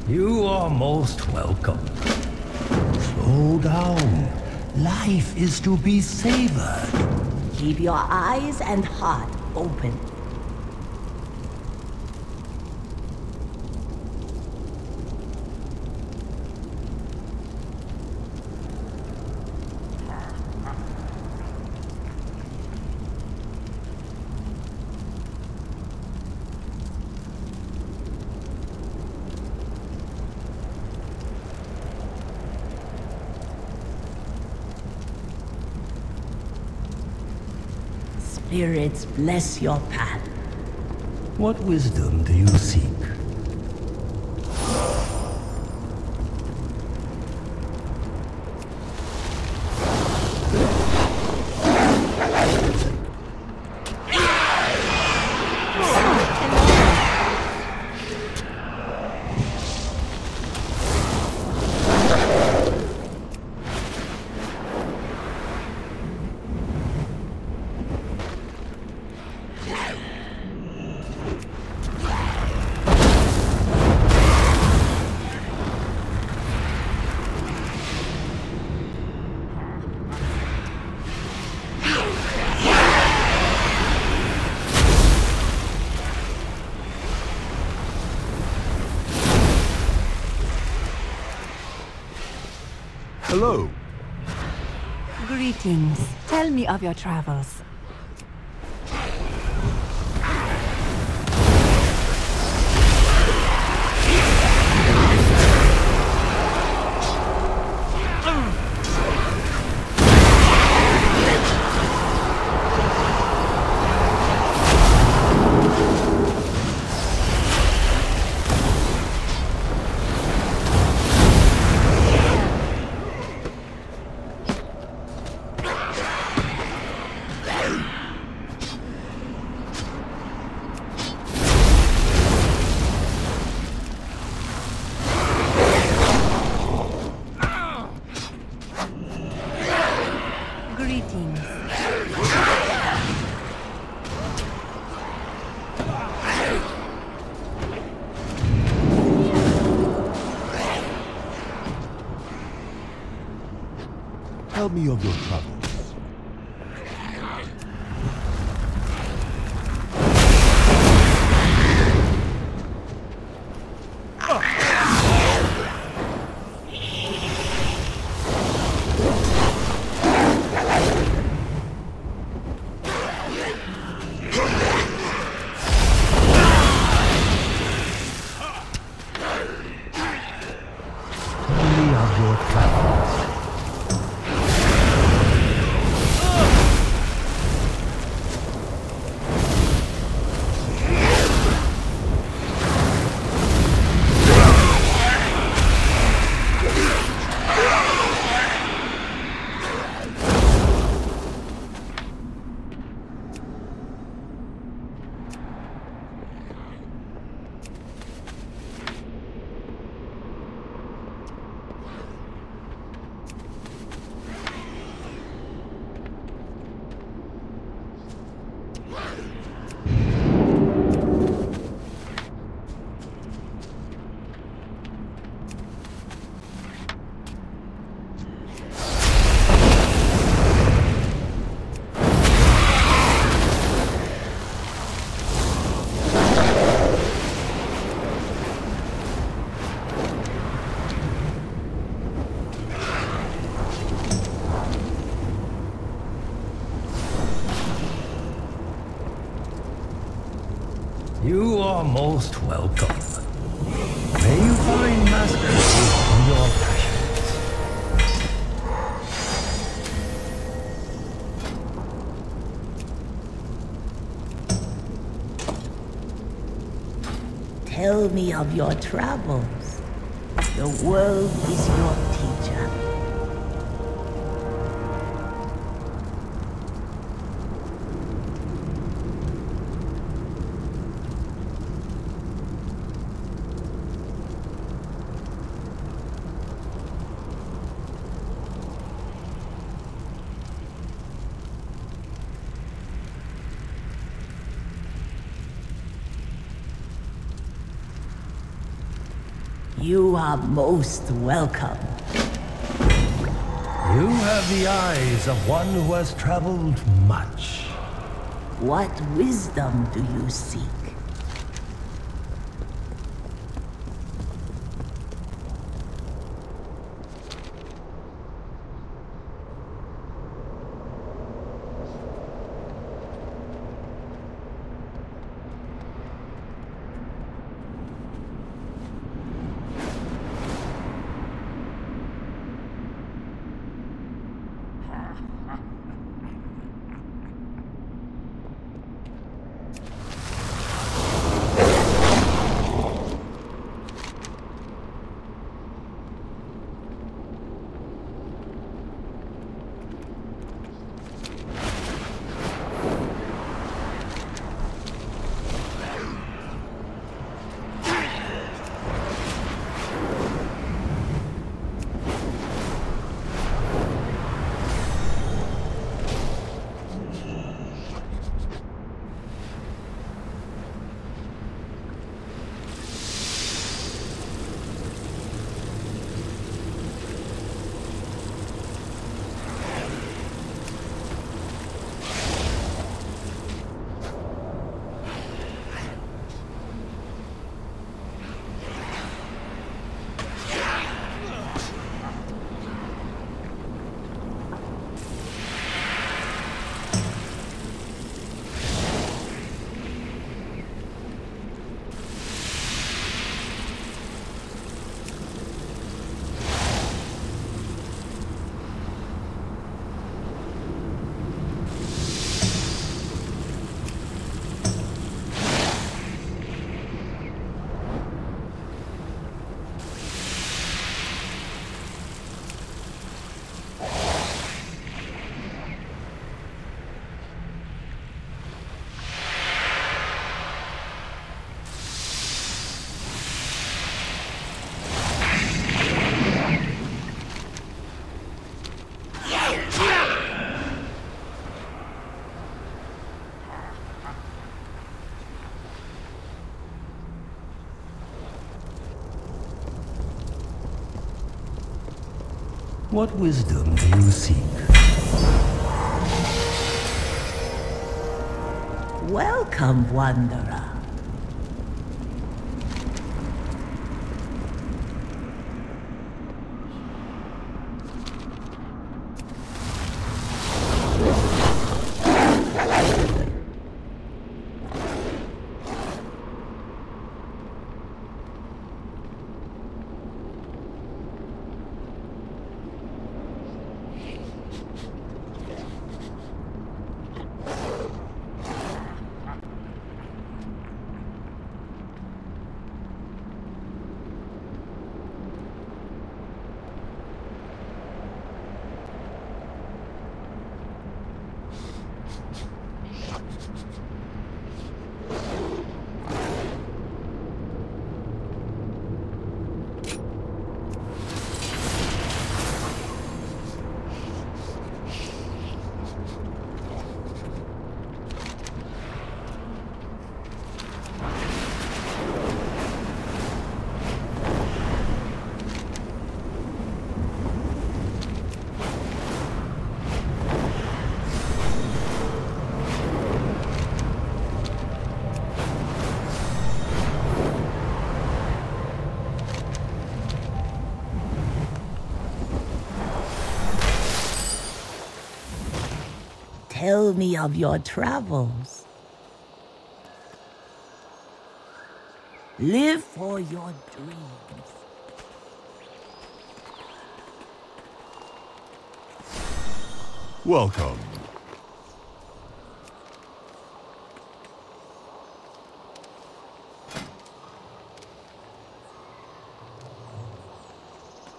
You are most welcome. Slow down. Life to be savored. Keep your eyes and heart open. Spirits bless your path. What wisdom do you seek? Of your travels. Most welcome. May you find mastery in your passions. Tell me of your travels. The world is are most welcome. You have the eyes of one who has traveled much. What wisdom do you seek? What wisdom do you seek? Welcome, Wanderer. Tell me of your travels. Live for your dreams. Welcome.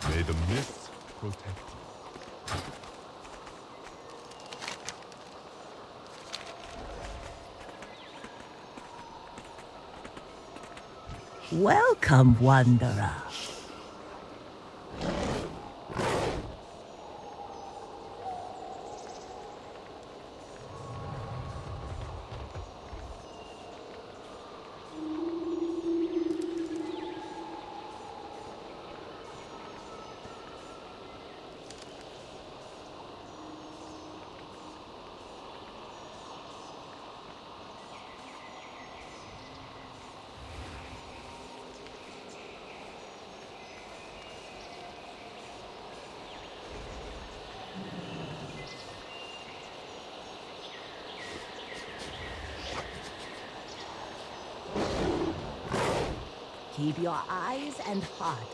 May the mists protect you. Welcome, wanderer. Keep your eyes and heart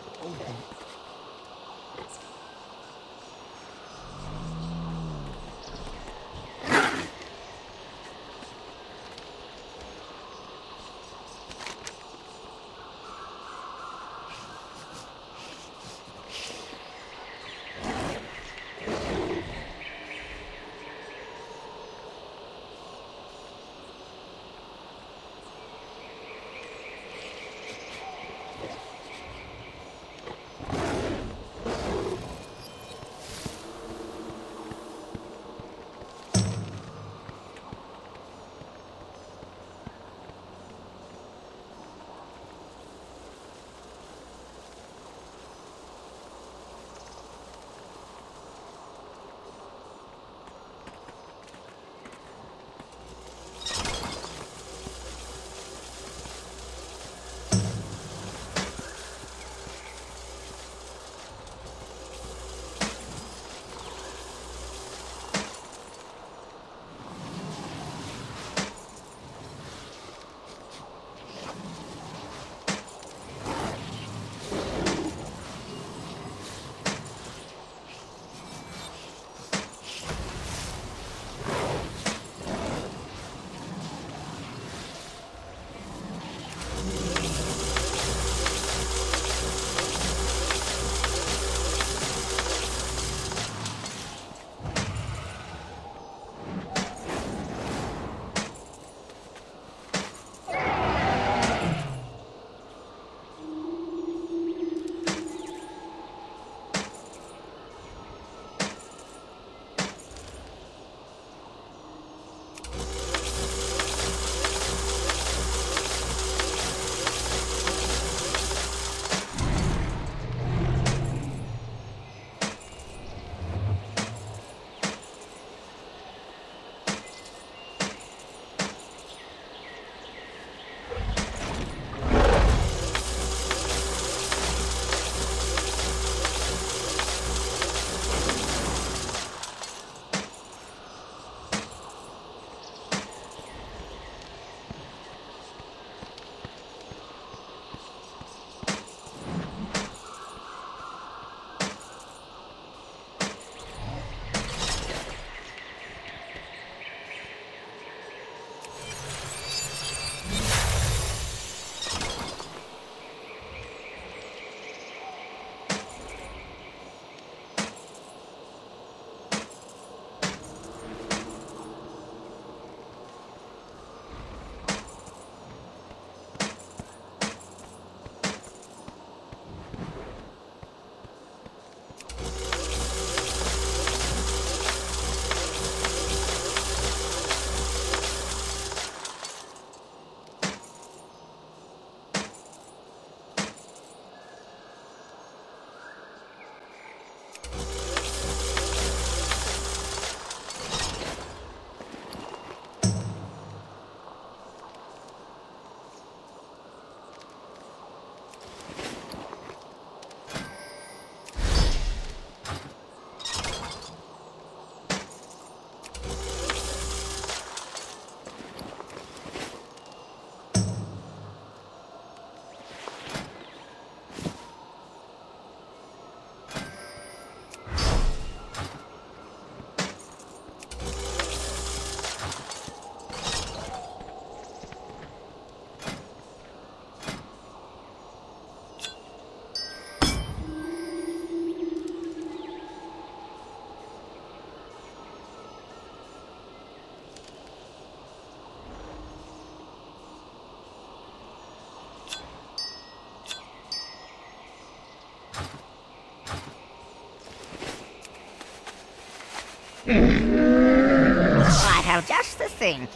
I have just the thing,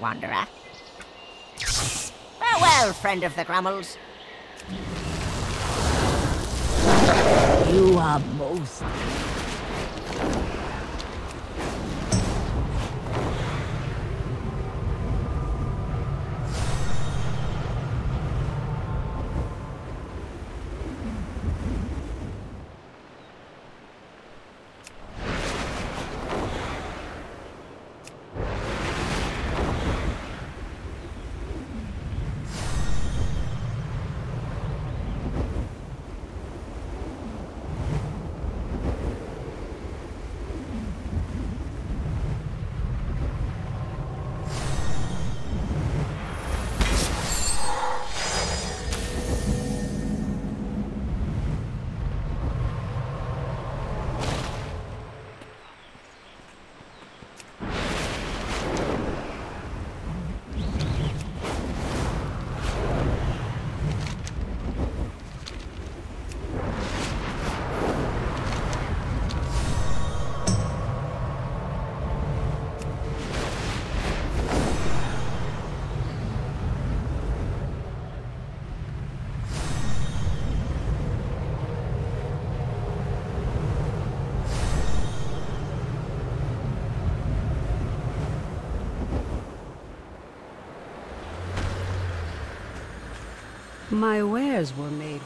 Wanderer. Farewell, friend of the Grummles. You are most My wares were made